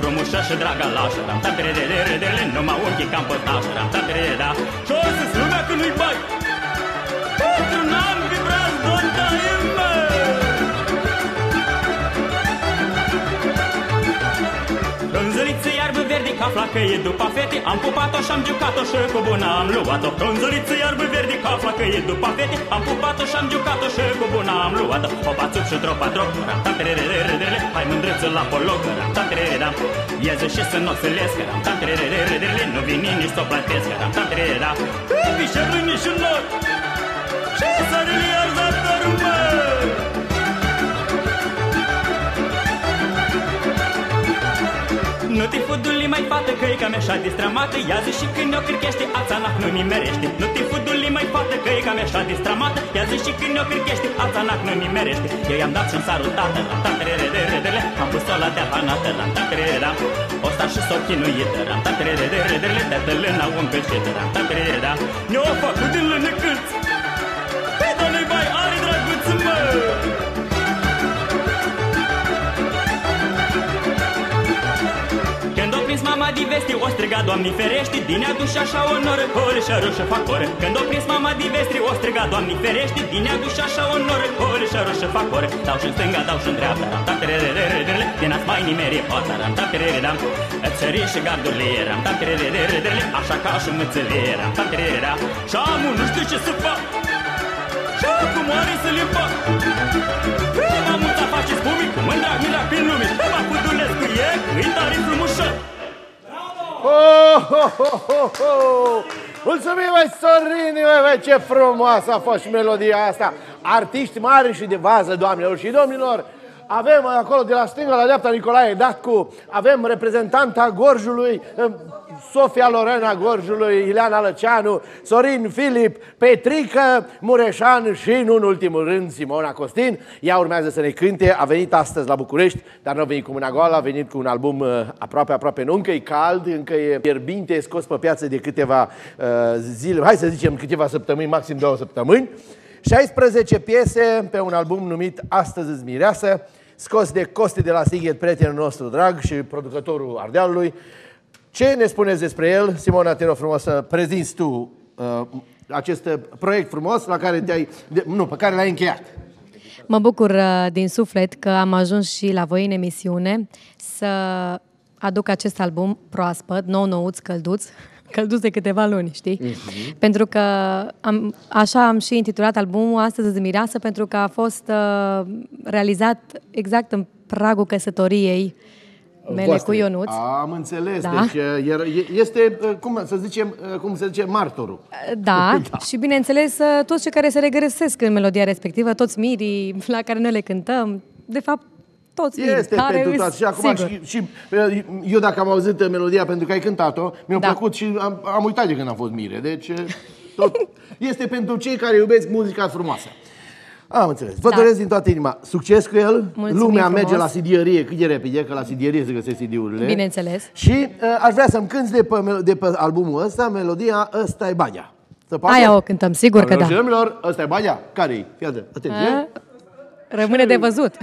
Speaker 3: Frumușă și draga lașă Ram ta tere de re de le Numai ochii cam pătașă Ram ta tere de da. Și o să-ți lumea că nu-i bai Pentru n-am iarbă verde ca flacăie după fete Am pupat-o și-am jucat-o și cu bună am luat-o. Frunzăliță iarbă verde ca flacăie după fete Am pupat-o și-am jucat-o și cu bună am luat-o. O pațup și tropa trop ram ta tere re re re Hai mândrăță la poloc ram ta tere re da. Ieză și să nu o să lesc ram ta tere re re re Nu vini nici să o plătesc ram ta tere re da. Pișe râni și nor Și sărili arzator mă fuduli mai fată că e cam așa distramată Ia zi și când o cârchește ața nac nu nimerește Nu te fuduli mai fată că e cam așa distramată Ia zi și când o cârchește ața nac nu nimerește Eu i-am dat și-un sarutată Ram ta tere re re re Am pus-o la dea panată Ram ta tere re da O sta și s-o chinuită Ram ta tere re re re De tălâna un cârșită Ram ta tere re da Ne-o făcut din lână cârți Pe dar nu-i bai are drăguț mă mama divesti, o striga Doamne ferești Din aduși așa onor, ori și rușă fac ore Când o prins mama divesti, o striga Doamne ferești Din aduși așa onor, ori și rușă fac ore Dau și-n stânga, dau și-n dreapta Ram ta tere re re re re re Din ați mai nimeri poata Ram ta tere re dam. Țări și gardurile Ram ta tere re re re re Așa ca și mâțele Ram ta tere re da Și amul nu știu ce să fac. Și acum are să le fac. Prima mulța face spumii Cu mândra mila prin lume. Mă fudulesc cu ei Îi tare frumușă
Speaker 2: Oh, oh, oh, oh, oh. Mulțumim, mai Sorini, mai, mai, ce frumoasă a fost și melodia asta. Artiști mari și de vază, doamnelor și domnilor. Avem acolo de la stânga la dreapta Nicolae Datcu, avem reprezentanta Gorjului, eh, Sofia Lorena Gorjului, Ileana Lăceanu, Sorin Filip, Petrică Mureșan și, nu în ultimul rând, Simona Costin. Ea urmează să ne cânte, a venit astăzi la București, dar nu a venit cu mâna goală, a venit cu un album uh, aproape, aproape nou, încă e cald, încă e fierbinte, e scos pe piață de câteva uh, zile, hai să zicem câteva săptămâni, maxim două săptămâni. 16 piese pe un album numit Astăzi îți mireasă, scos de Costi de la Sighet, prietenul nostru drag și producătorul Ardealului. Ce ne spuneți despre el? Simona, te rog frumos să prezinți tu uh, acest proiect frumos la care te-ai, de, nu, pe care l-ai încheiat.
Speaker 7: Mă bucur uh, din suflet că am ajuns și la voi în emisiune să aduc acest album proaspăt, nou nouț, călduț, <laughs> călduț de câteva luni, știi?
Speaker 2: Mhm.
Speaker 7: Pentru că am, așa am și intitulat albumul Astăzi de mireasă, pentru că a fost uh, realizat exact în pragul căsătoriei mele
Speaker 2: Voastre.
Speaker 7: cu Ionuț.
Speaker 2: Am înțeles.
Speaker 7: Da.
Speaker 2: Deci e- e- este, uh, cum să zicem, uh, cum se zice, martorul. <laughs>
Speaker 7: Da, și bineînțeles uh, toți cei care se regăsesc în melodia respectivă, toți mirii la care noi le cântăm, de fapt toți mirii
Speaker 2: Este
Speaker 7: care
Speaker 2: pentru
Speaker 7: îs-
Speaker 2: toate. Și acum
Speaker 7: sigur.
Speaker 2: și, și uh, eu dacă am auzit uh, melodia pentru că ai cântat-o, mi-a
Speaker 7: Da.
Speaker 2: plăcut și am, am uitat de când am fost mire. Deci uh, tot <laughs> este pentru cei care iubesc muzica frumoasă. Am înțeles. Vă
Speaker 7: Da.
Speaker 2: doresc din toată inima succes cu el.
Speaker 7: Mulțumim
Speaker 2: Lumea
Speaker 7: frumos.
Speaker 2: merge la CD-ărie cât de repede, că la CD-ărie se găsesc CD-urile.
Speaker 7: Bineînțeles.
Speaker 2: Și uh, aș vrea să-mi cânti de pe, mel- de pe albumul ăsta melodia Ăsta e Bagea. Să poată?
Speaker 7: Aia o cântăm, sigur că
Speaker 2: Doamnelor
Speaker 7: da.
Speaker 2: și domnilor, Ăsta e Bagea? Care-i? Fii atent. Atenție.
Speaker 7: A? Rămâne de văzut.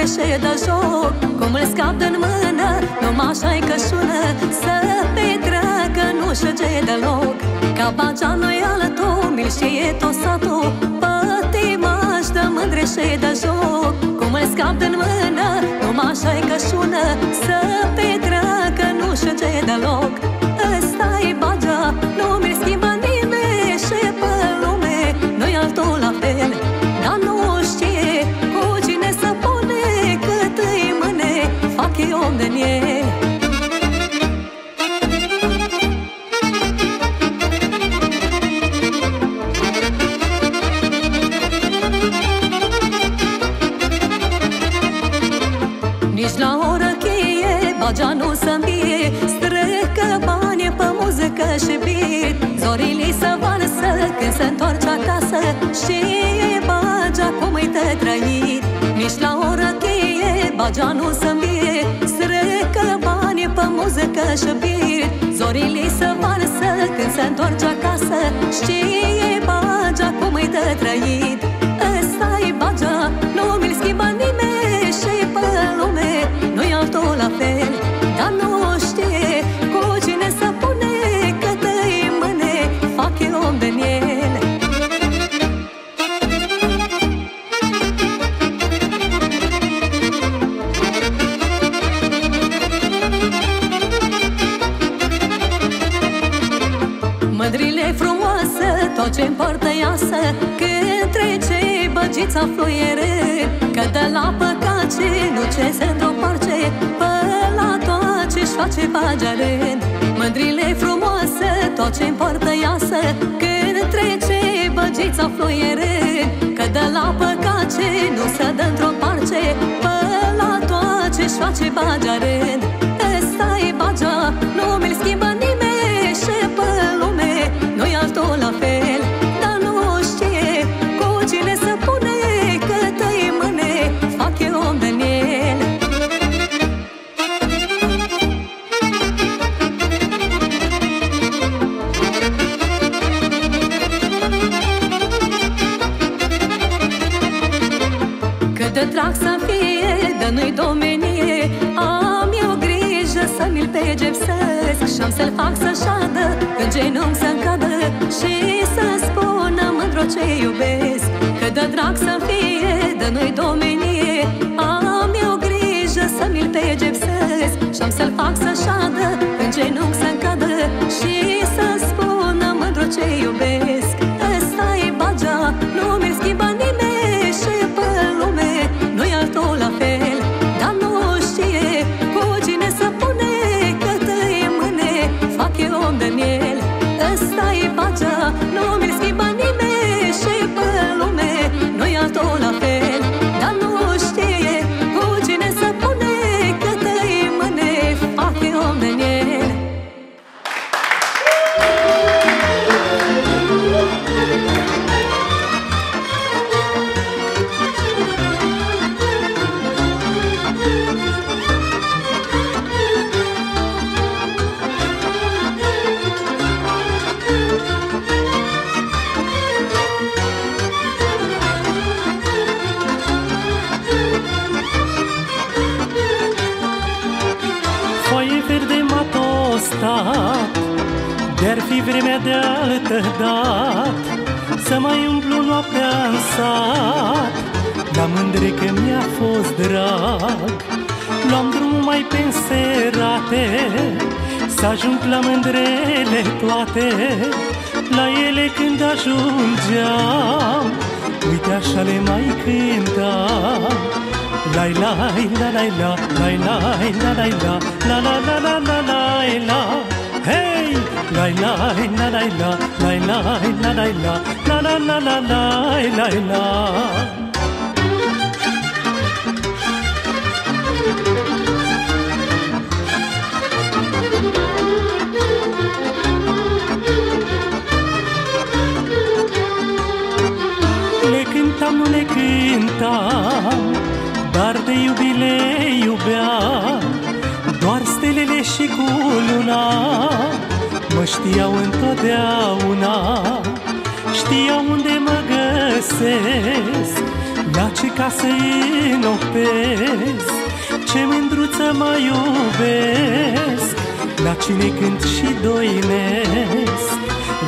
Speaker 5: De mădreșe de joc Cum îl scap din mână, numai așa că sună Să petreacă, nu șege deloc. Ca bagea noi alătul, mi știe tot satul. Pătimaș de mădreșe de joc Cum îl scap din mână, numai așa că sună Să petreacă, nu șege deloc pe muzică și beat Zorile să varsă când se întorce acasă Și bagea cum îi te trăit. Nici la o răchie, bagea nu să îmbie Străcă bani pe muzică și beat. Zorile să varsă când se întorce acasă Și bagea cum îi te trăit Ăsta-i bagea, nu mi-l schimbă nimeni Și pe lume. Nu-i altul la fel și face bagere Mândrile frumoase, tot ce împărtăiasă Când trece băgița fluiere Că de la păcace nu se dă într-o parce Pe la toate și face bagere
Speaker 9: altă dat Să mai umblu noaptea în sat La mândre că mi-a fost drag Luam drumul mai pe înserate Să ajung la mândrele toate La ele când ajungeam Uite așa le mai cântam Lai lai la lai la lai lai la lai la la la la la la lai la Hey lai lai la lai la lai lai la lai la la la la la lai lai la. Le cântam, nu le cântam Dar de iubile iubeam Doar stelele și cu luna Mă știau întotdeauna Știau unde mă găsesc. La ce casă înoptez Ce mândruță mă iubesc. La cine cânt și doinesc.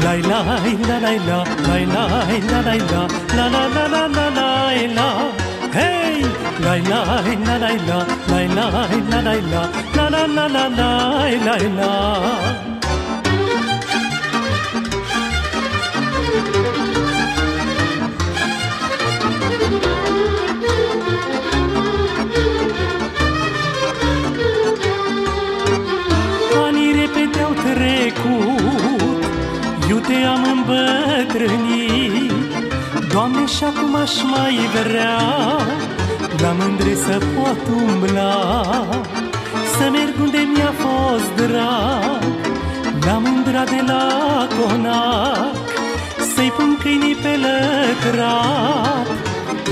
Speaker 9: Lai lai la lai la lai lai la lai la la la la la la lai la. Hey lai lai la lai la lai lai la lai la la la la la lai lai la Anii repede au trecut Iute am îmbătrânit. Doamne, și acum aș mai vrea La mândre să pot umbla. Să merg unde mi-a fost drag La mândra de la conac Să-i pun câinii pe lătrat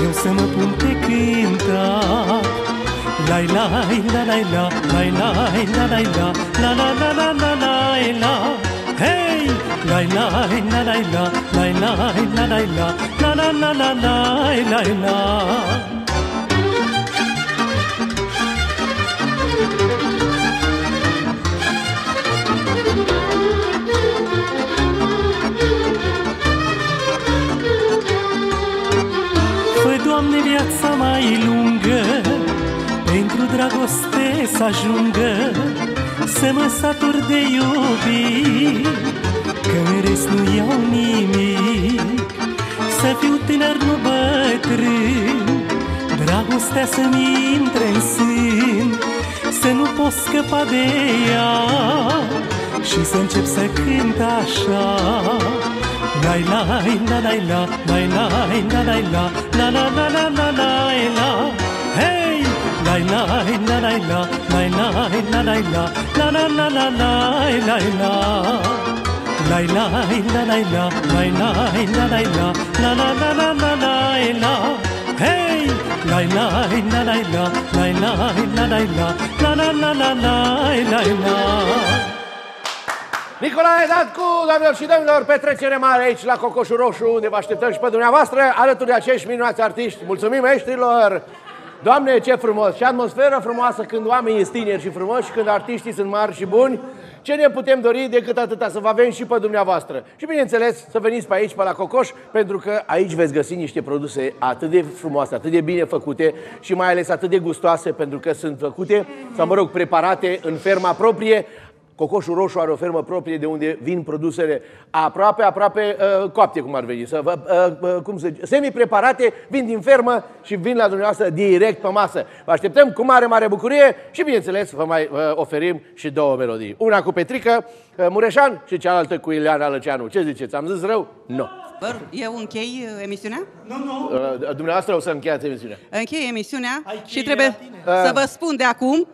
Speaker 9: Eu să mă pun pe cântat Lai lai la lai la lai lai la lai la la la la la la lai la Hey lai lai la lai la lai lai la lai la la la la la lai lai la viața mai lungă Pentru dragoste să ajungă Să mă satur de iubit Că în rest nu iau nimic. Să fiu tânăr, nu bătrân Dragostea să-mi intre în sân Să nu pot scăpa de ea Și să încep să cânt așa Lai lai la lai la lai lai la lai la la la la la la lai la Hey lai lai la lai la lai lai la lai la la la la la lai lai la Lai lai la lai la lai lai la lai la la la la la la lai la Hey lai lai la lai la lai lai la lai la la la la la lai lai la
Speaker 2: Nicolae Dancu, doamnelor și domnilor, petrecere mare aici la Cocoșul Roșu, unde vă așteptăm și pe dumneavoastră, alături de acești minunați artiști. Mulțumim, meștrilor! Doamne, ce frumos! Și atmosferă frumoasă când oamenii sunt tineri și frumoși și când artiștii sunt mari și buni. Ce ne putem dori decât atâta, să vă avem și pe dumneavoastră. Și bineînțeles, să veniți pe aici, pe la Cocoș, pentru că aici veți găsi niște produse atât de frumoase, atât de bine făcute și mai ales atât de gustoase, pentru că sunt făcute, sau mă rog, preparate în ferma proprie. Cocoșul Roșu are o fermă proprie de unde vin produsele aproape, aproape uh, coapte, cum ar veni, să vă, uh, uh, cum să zice, semi-preparate, vin din fermă și vin la dumneavoastră direct pe masă. Vă așteptăm cu mare, mare bucurie și, bineînțeles, vă mai uh, oferim și două melodii. Una cu Petrică uh, Mureșan și cealaltă cu Ileana Lăceanu. Ce ziceți, am zis rău? Nu.
Speaker 13: Băr, eu închei uh, emisiunea?
Speaker 2: Nu, nu. Uh, dumneavoastră o să încheiați emisiunea.
Speaker 13: Închei emisiunea și trebuie să vă spun de acum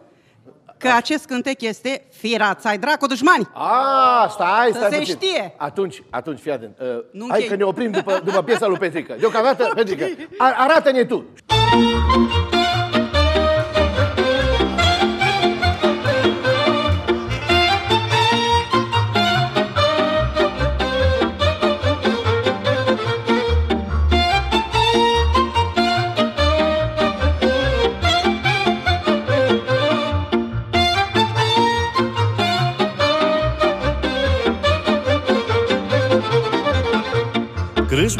Speaker 13: că acest cântec este Firața ai dracu dușmani.
Speaker 2: A, stai,
Speaker 13: Să
Speaker 2: stai
Speaker 13: se
Speaker 2: puțin.
Speaker 13: știe.
Speaker 2: Atunci, atunci, fii atent. Uh,
Speaker 13: Nu
Speaker 2: hai
Speaker 13: închei.
Speaker 2: că ne oprim după, după piesa lui Petrică. Deocamdată, <laughs> Petrică, ar- arată-ne tu.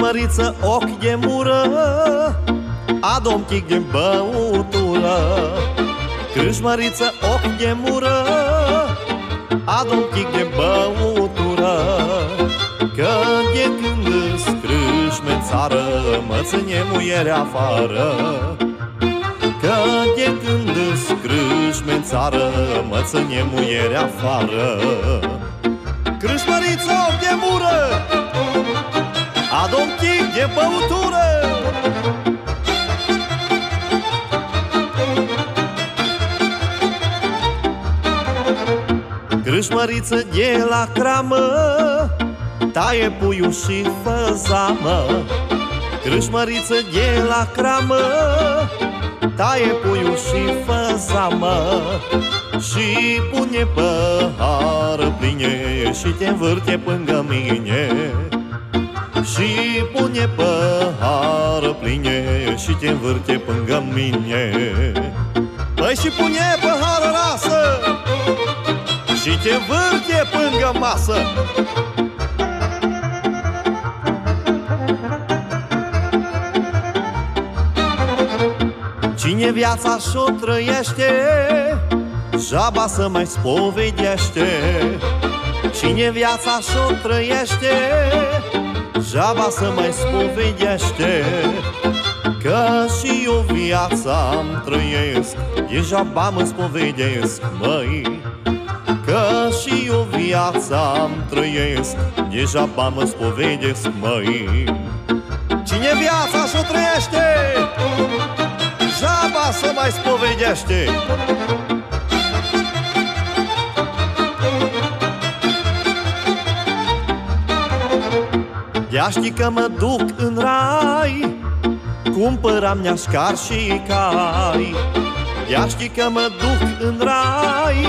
Speaker 10: Crâșmăriță, ochi de mură Adu un chic de băutură. Crâșmăriță, ochi de mură Adu un chic de băutură. Că de când îți crâșme în țară Mă ține muiere afară. Că de când îți crâșme în țară Mă ține muiere afară. Crâșmăriță, ochi de mură Adu un chic de băutură. Crâșmăriță de la cramă Taie puiul și fă zamă Crâșmăriță de la cramă Taie puiul și fă zamă Și pune păhară pline Și te învârte pângă mine Și pune păhară pline Și te învârte pângă mine Păi și pune păhară rasă și te vârte pângă masă. Cine viața și-o trăiește Jaba să mai spovedește. Cine viața și-o trăiește Jaba să mai spovedește Că și eu viața am trăiesc. Degeaba mă spovedesc, măi Că și eu viața am trăiesc. Degeaba mă spovedesc, măi. Cine viața și-o trăiește Jaba să mai spovedește Ia știi că mă duc în rai Cumpăram neașcar și cai. Ia știi că mă duc în rai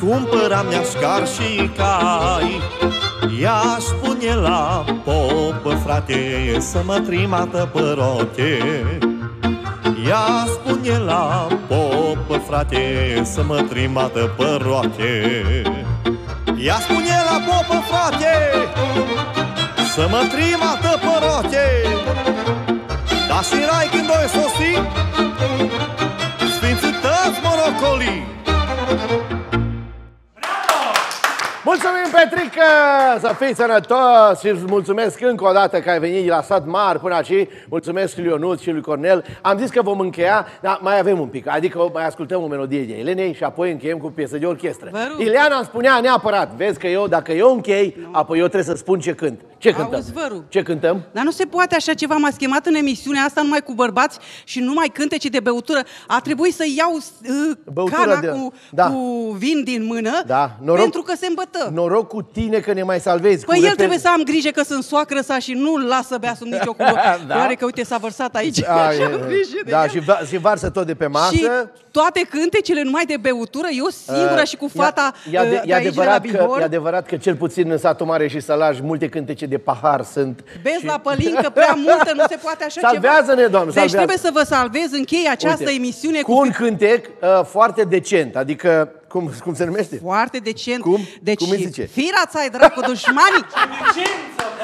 Speaker 10: Cumpăram neașcar și cai. Ea spune la popă, frate Să mă trimată pe roche. Ea spune la popă, frate Să mă trimată pe roche. Ea spune la popă, frate Să mă trimată pe roche Dar și rai când o sosi Sfinții tăți morocolii
Speaker 2: Mulțumim, Petrică! Să fiți sănătos și îți mulțumesc încă o dată că ai venit la sat mare până aici. Mulțumesc lui Ionut și lui Cornel. Am zis că vom încheia, dar mai avem un pic. Adică mai ascultăm o melodie de Elenei și apoi încheiem cu piesă de orchestră. Ileana îmi spunea neapărat, vezi că eu, dacă eu închei, apoi eu trebuie să spun ce cânt. Ce cântăm?
Speaker 13: Auzi, văru.
Speaker 2: Ce cântăm?
Speaker 13: Dar nu se poate așa ceva. M-ați chemat în emisiunea asta numai cu bărbați și numai cântece de băutură. A trebuit să iau uh,
Speaker 2: Băutură
Speaker 13: cana
Speaker 2: de-
Speaker 13: cu,
Speaker 2: da.
Speaker 13: cu vin din mână
Speaker 2: Da, noroc,
Speaker 13: pentru că se îmbătă.
Speaker 2: noroc cu tine că ne mai salvezi.
Speaker 13: Păi
Speaker 2: cu
Speaker 13: el
Speaker 2: reper-
Speaker 13: trebuie să am grijă că sunt soacră sa și nu-l las să bea sub nicio cuvă. <laughs>
Speaker 2: Da.
Speaker 13: Doar că uite s-a vărsat aici <laughs>
Speaker 2: A,
Speaker 13: și
Speaker 2: e-
Speaker 13: am grijă de
Speaker 2: da,
Speaker 13: el.
Speaker 2: și, va, și varsă tot de pe masă.
Speaker 13: Și toate cântecele numai de băutură, eu singura
Speaker 2: Uh,
Speaker 13: și cu fata
Speaker 2: e, ade-
Speaker 13: uh,
Speaker 2: e
Speaker 13: de aici de la
Speaker 2: adevărat că,
Speaker 13: Bihor.
Speaker 2: e adevărat că cel puțin în satul mare și Sălaj multe cântece de pahar sunt.
Speaker 13: Bezi la pălincă prea multă, nu se poate așa
Speaker 2: Salvează-ne,
Speaker 13: ceva.
Speaker 2: Doamne,
Speaker 13: Deci
Speaker 2: salvează.
Speaker 13: trebuie să vă salvez, închei această
Speaker 2: Uite,
Speaker 13: emisiune
Speaker 2: cu un cântec uh, foarte decent, adică cum, cum se numește?
Speaker 13: Foarte decent.
Speaker 2: Cum?
Speaker 13: Deci,
Speaker 2: Cum îi zice?
Speaker 13: Firața ai dracu dușmanii!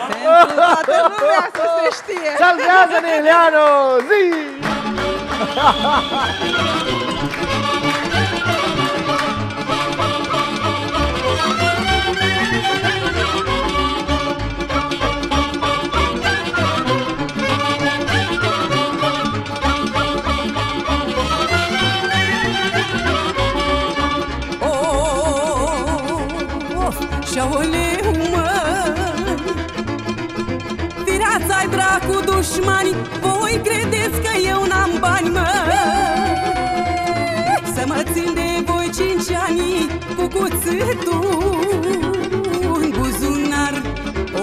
Speaker 13: Pentru toată lumea să se știe!
Speaker 2: Salvează-ne, Ileano! Zi! <laughs>
Speaker 12: dușmani Voi credeți că eu n-am bani, mă? Să mă țin de voi cinci ani Cu cuțitul în buzunar.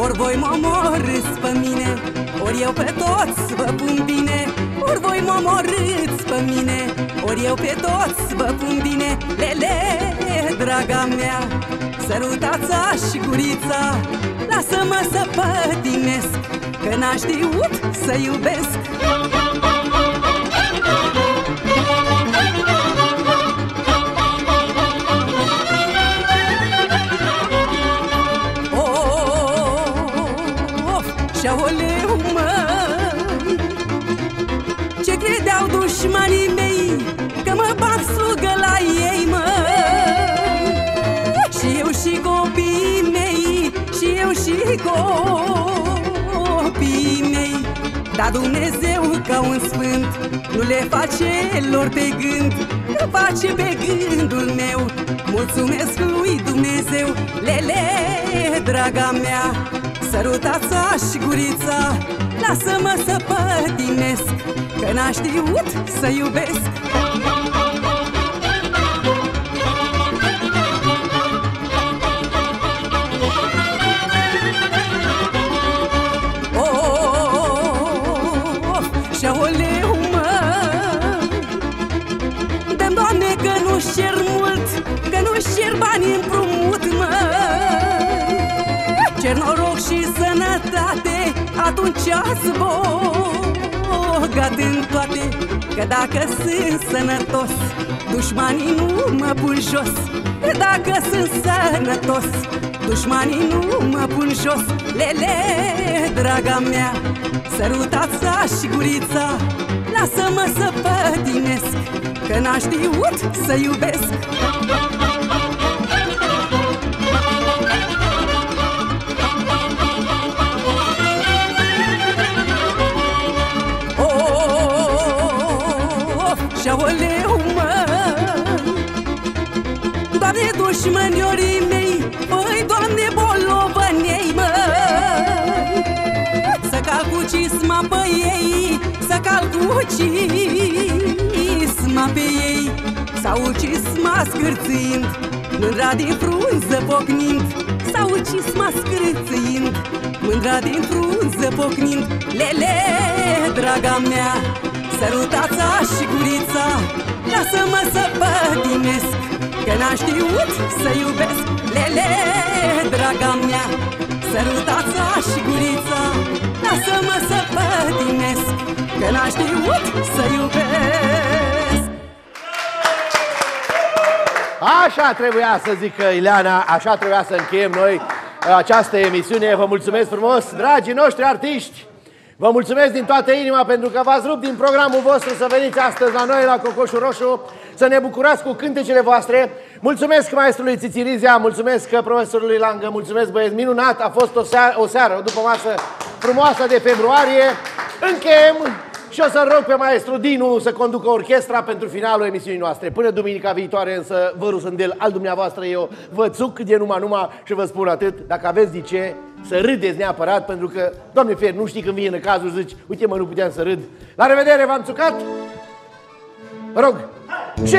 Speaker 12: Ori voi mă omorâți pe mine Ori eu pe toți vă pun bine. Ori voi mă omorâți pe mine Ori eu pe toți vă pun bine. Lele, draga mea Sărutața și gurița. Lasă-mă să pătimesc Că n-aș știut să iubesc. Of, șaoleu, mă Ce credeau dușmanii Dar Dumnezeu ca un sfânt Nu le face lor pe gând. Că face pe gândul meu. Mulțumesc lui Dumnezeu. Lele, draga mea Sărutața și gurița Lasă-mă să pătimesc Că n-a știut să iubesc Atunci ați bogat în toate Că dacă sunt sănătos Dușmanii nu mă pun jos. Că dacă sunt sănătos Dușmanii nu mă pun jos. Lele, draga mea Sărutața și gurița Lasă-mă să pătimesc Că n-aș știut să iubesc cisma pe ei. Sau cisma scârțind Mândra din frunză pocnind. Sau cisma scârțind Mândra din frunză pocnind. Lele, draga mea Sărutața și gurița Lasă-mă să pătimesc Că n-a știut să iubesc. Lele, draga mea Sărutața și gurița Lasă-mă să pătimesc Că n-a știut să iubesc
Speaker 2: Așa trebuia să zică Ileana, așa trebuia să încheiem noi această emisiune. Vă mulțumesc frumos, dragii noștri artiști! Vă mulțumesc din toată inima pentru că v-ați rupt din programul vostru să veniți astăzi la noi, la Cocoșul Roșu, să ne bucurați cu cântecele voastre. Mulțumesc maestrului Țițirizia, mulțumesc profesorului Langă, mulțumesc băieți, minunat, a fost o seară, o seară, o după masă frumoasă de februarie. Încheiem și o să rog pe maestru Dinu să conducă orchestra pentru finalul emisiunii noastre. Până duminica viitoare însă vă Sândel al dumneavoastră eu vă țuc de numai numai și vă spun atât. Dacă aveți de ce, să râdeți neapărat pentru că, Doamne fer, nu știi când vine cazul, zici, uite mă, nu puteam să râd. La revedere, v-am țucat? Vă rog. Și...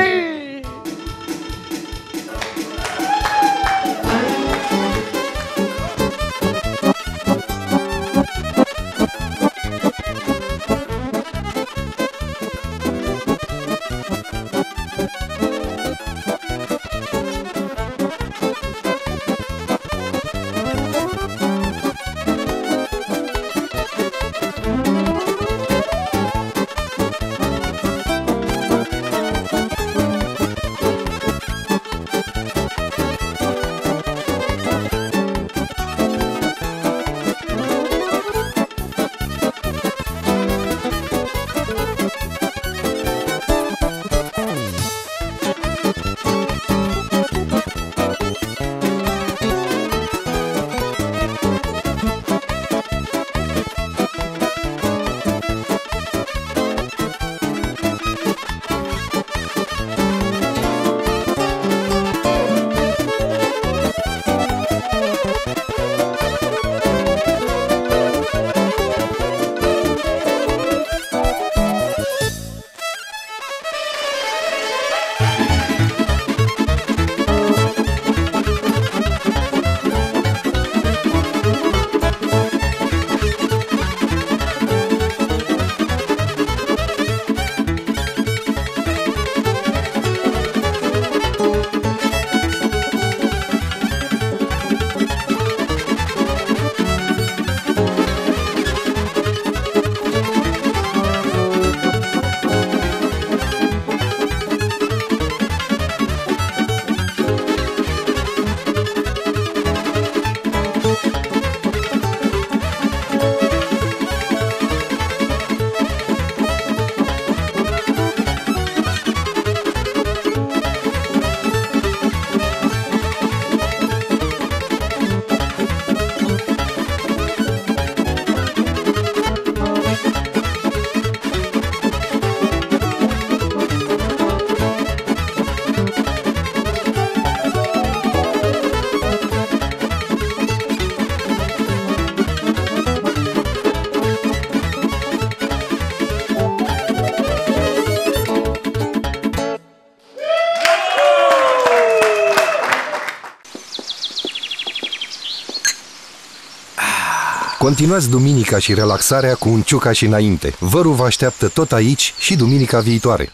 Speaker 1: Continuați duminica și relaxarea cu un ciucaș și înainte. Vărul vă așteaptă tot aici și duminica viitoare.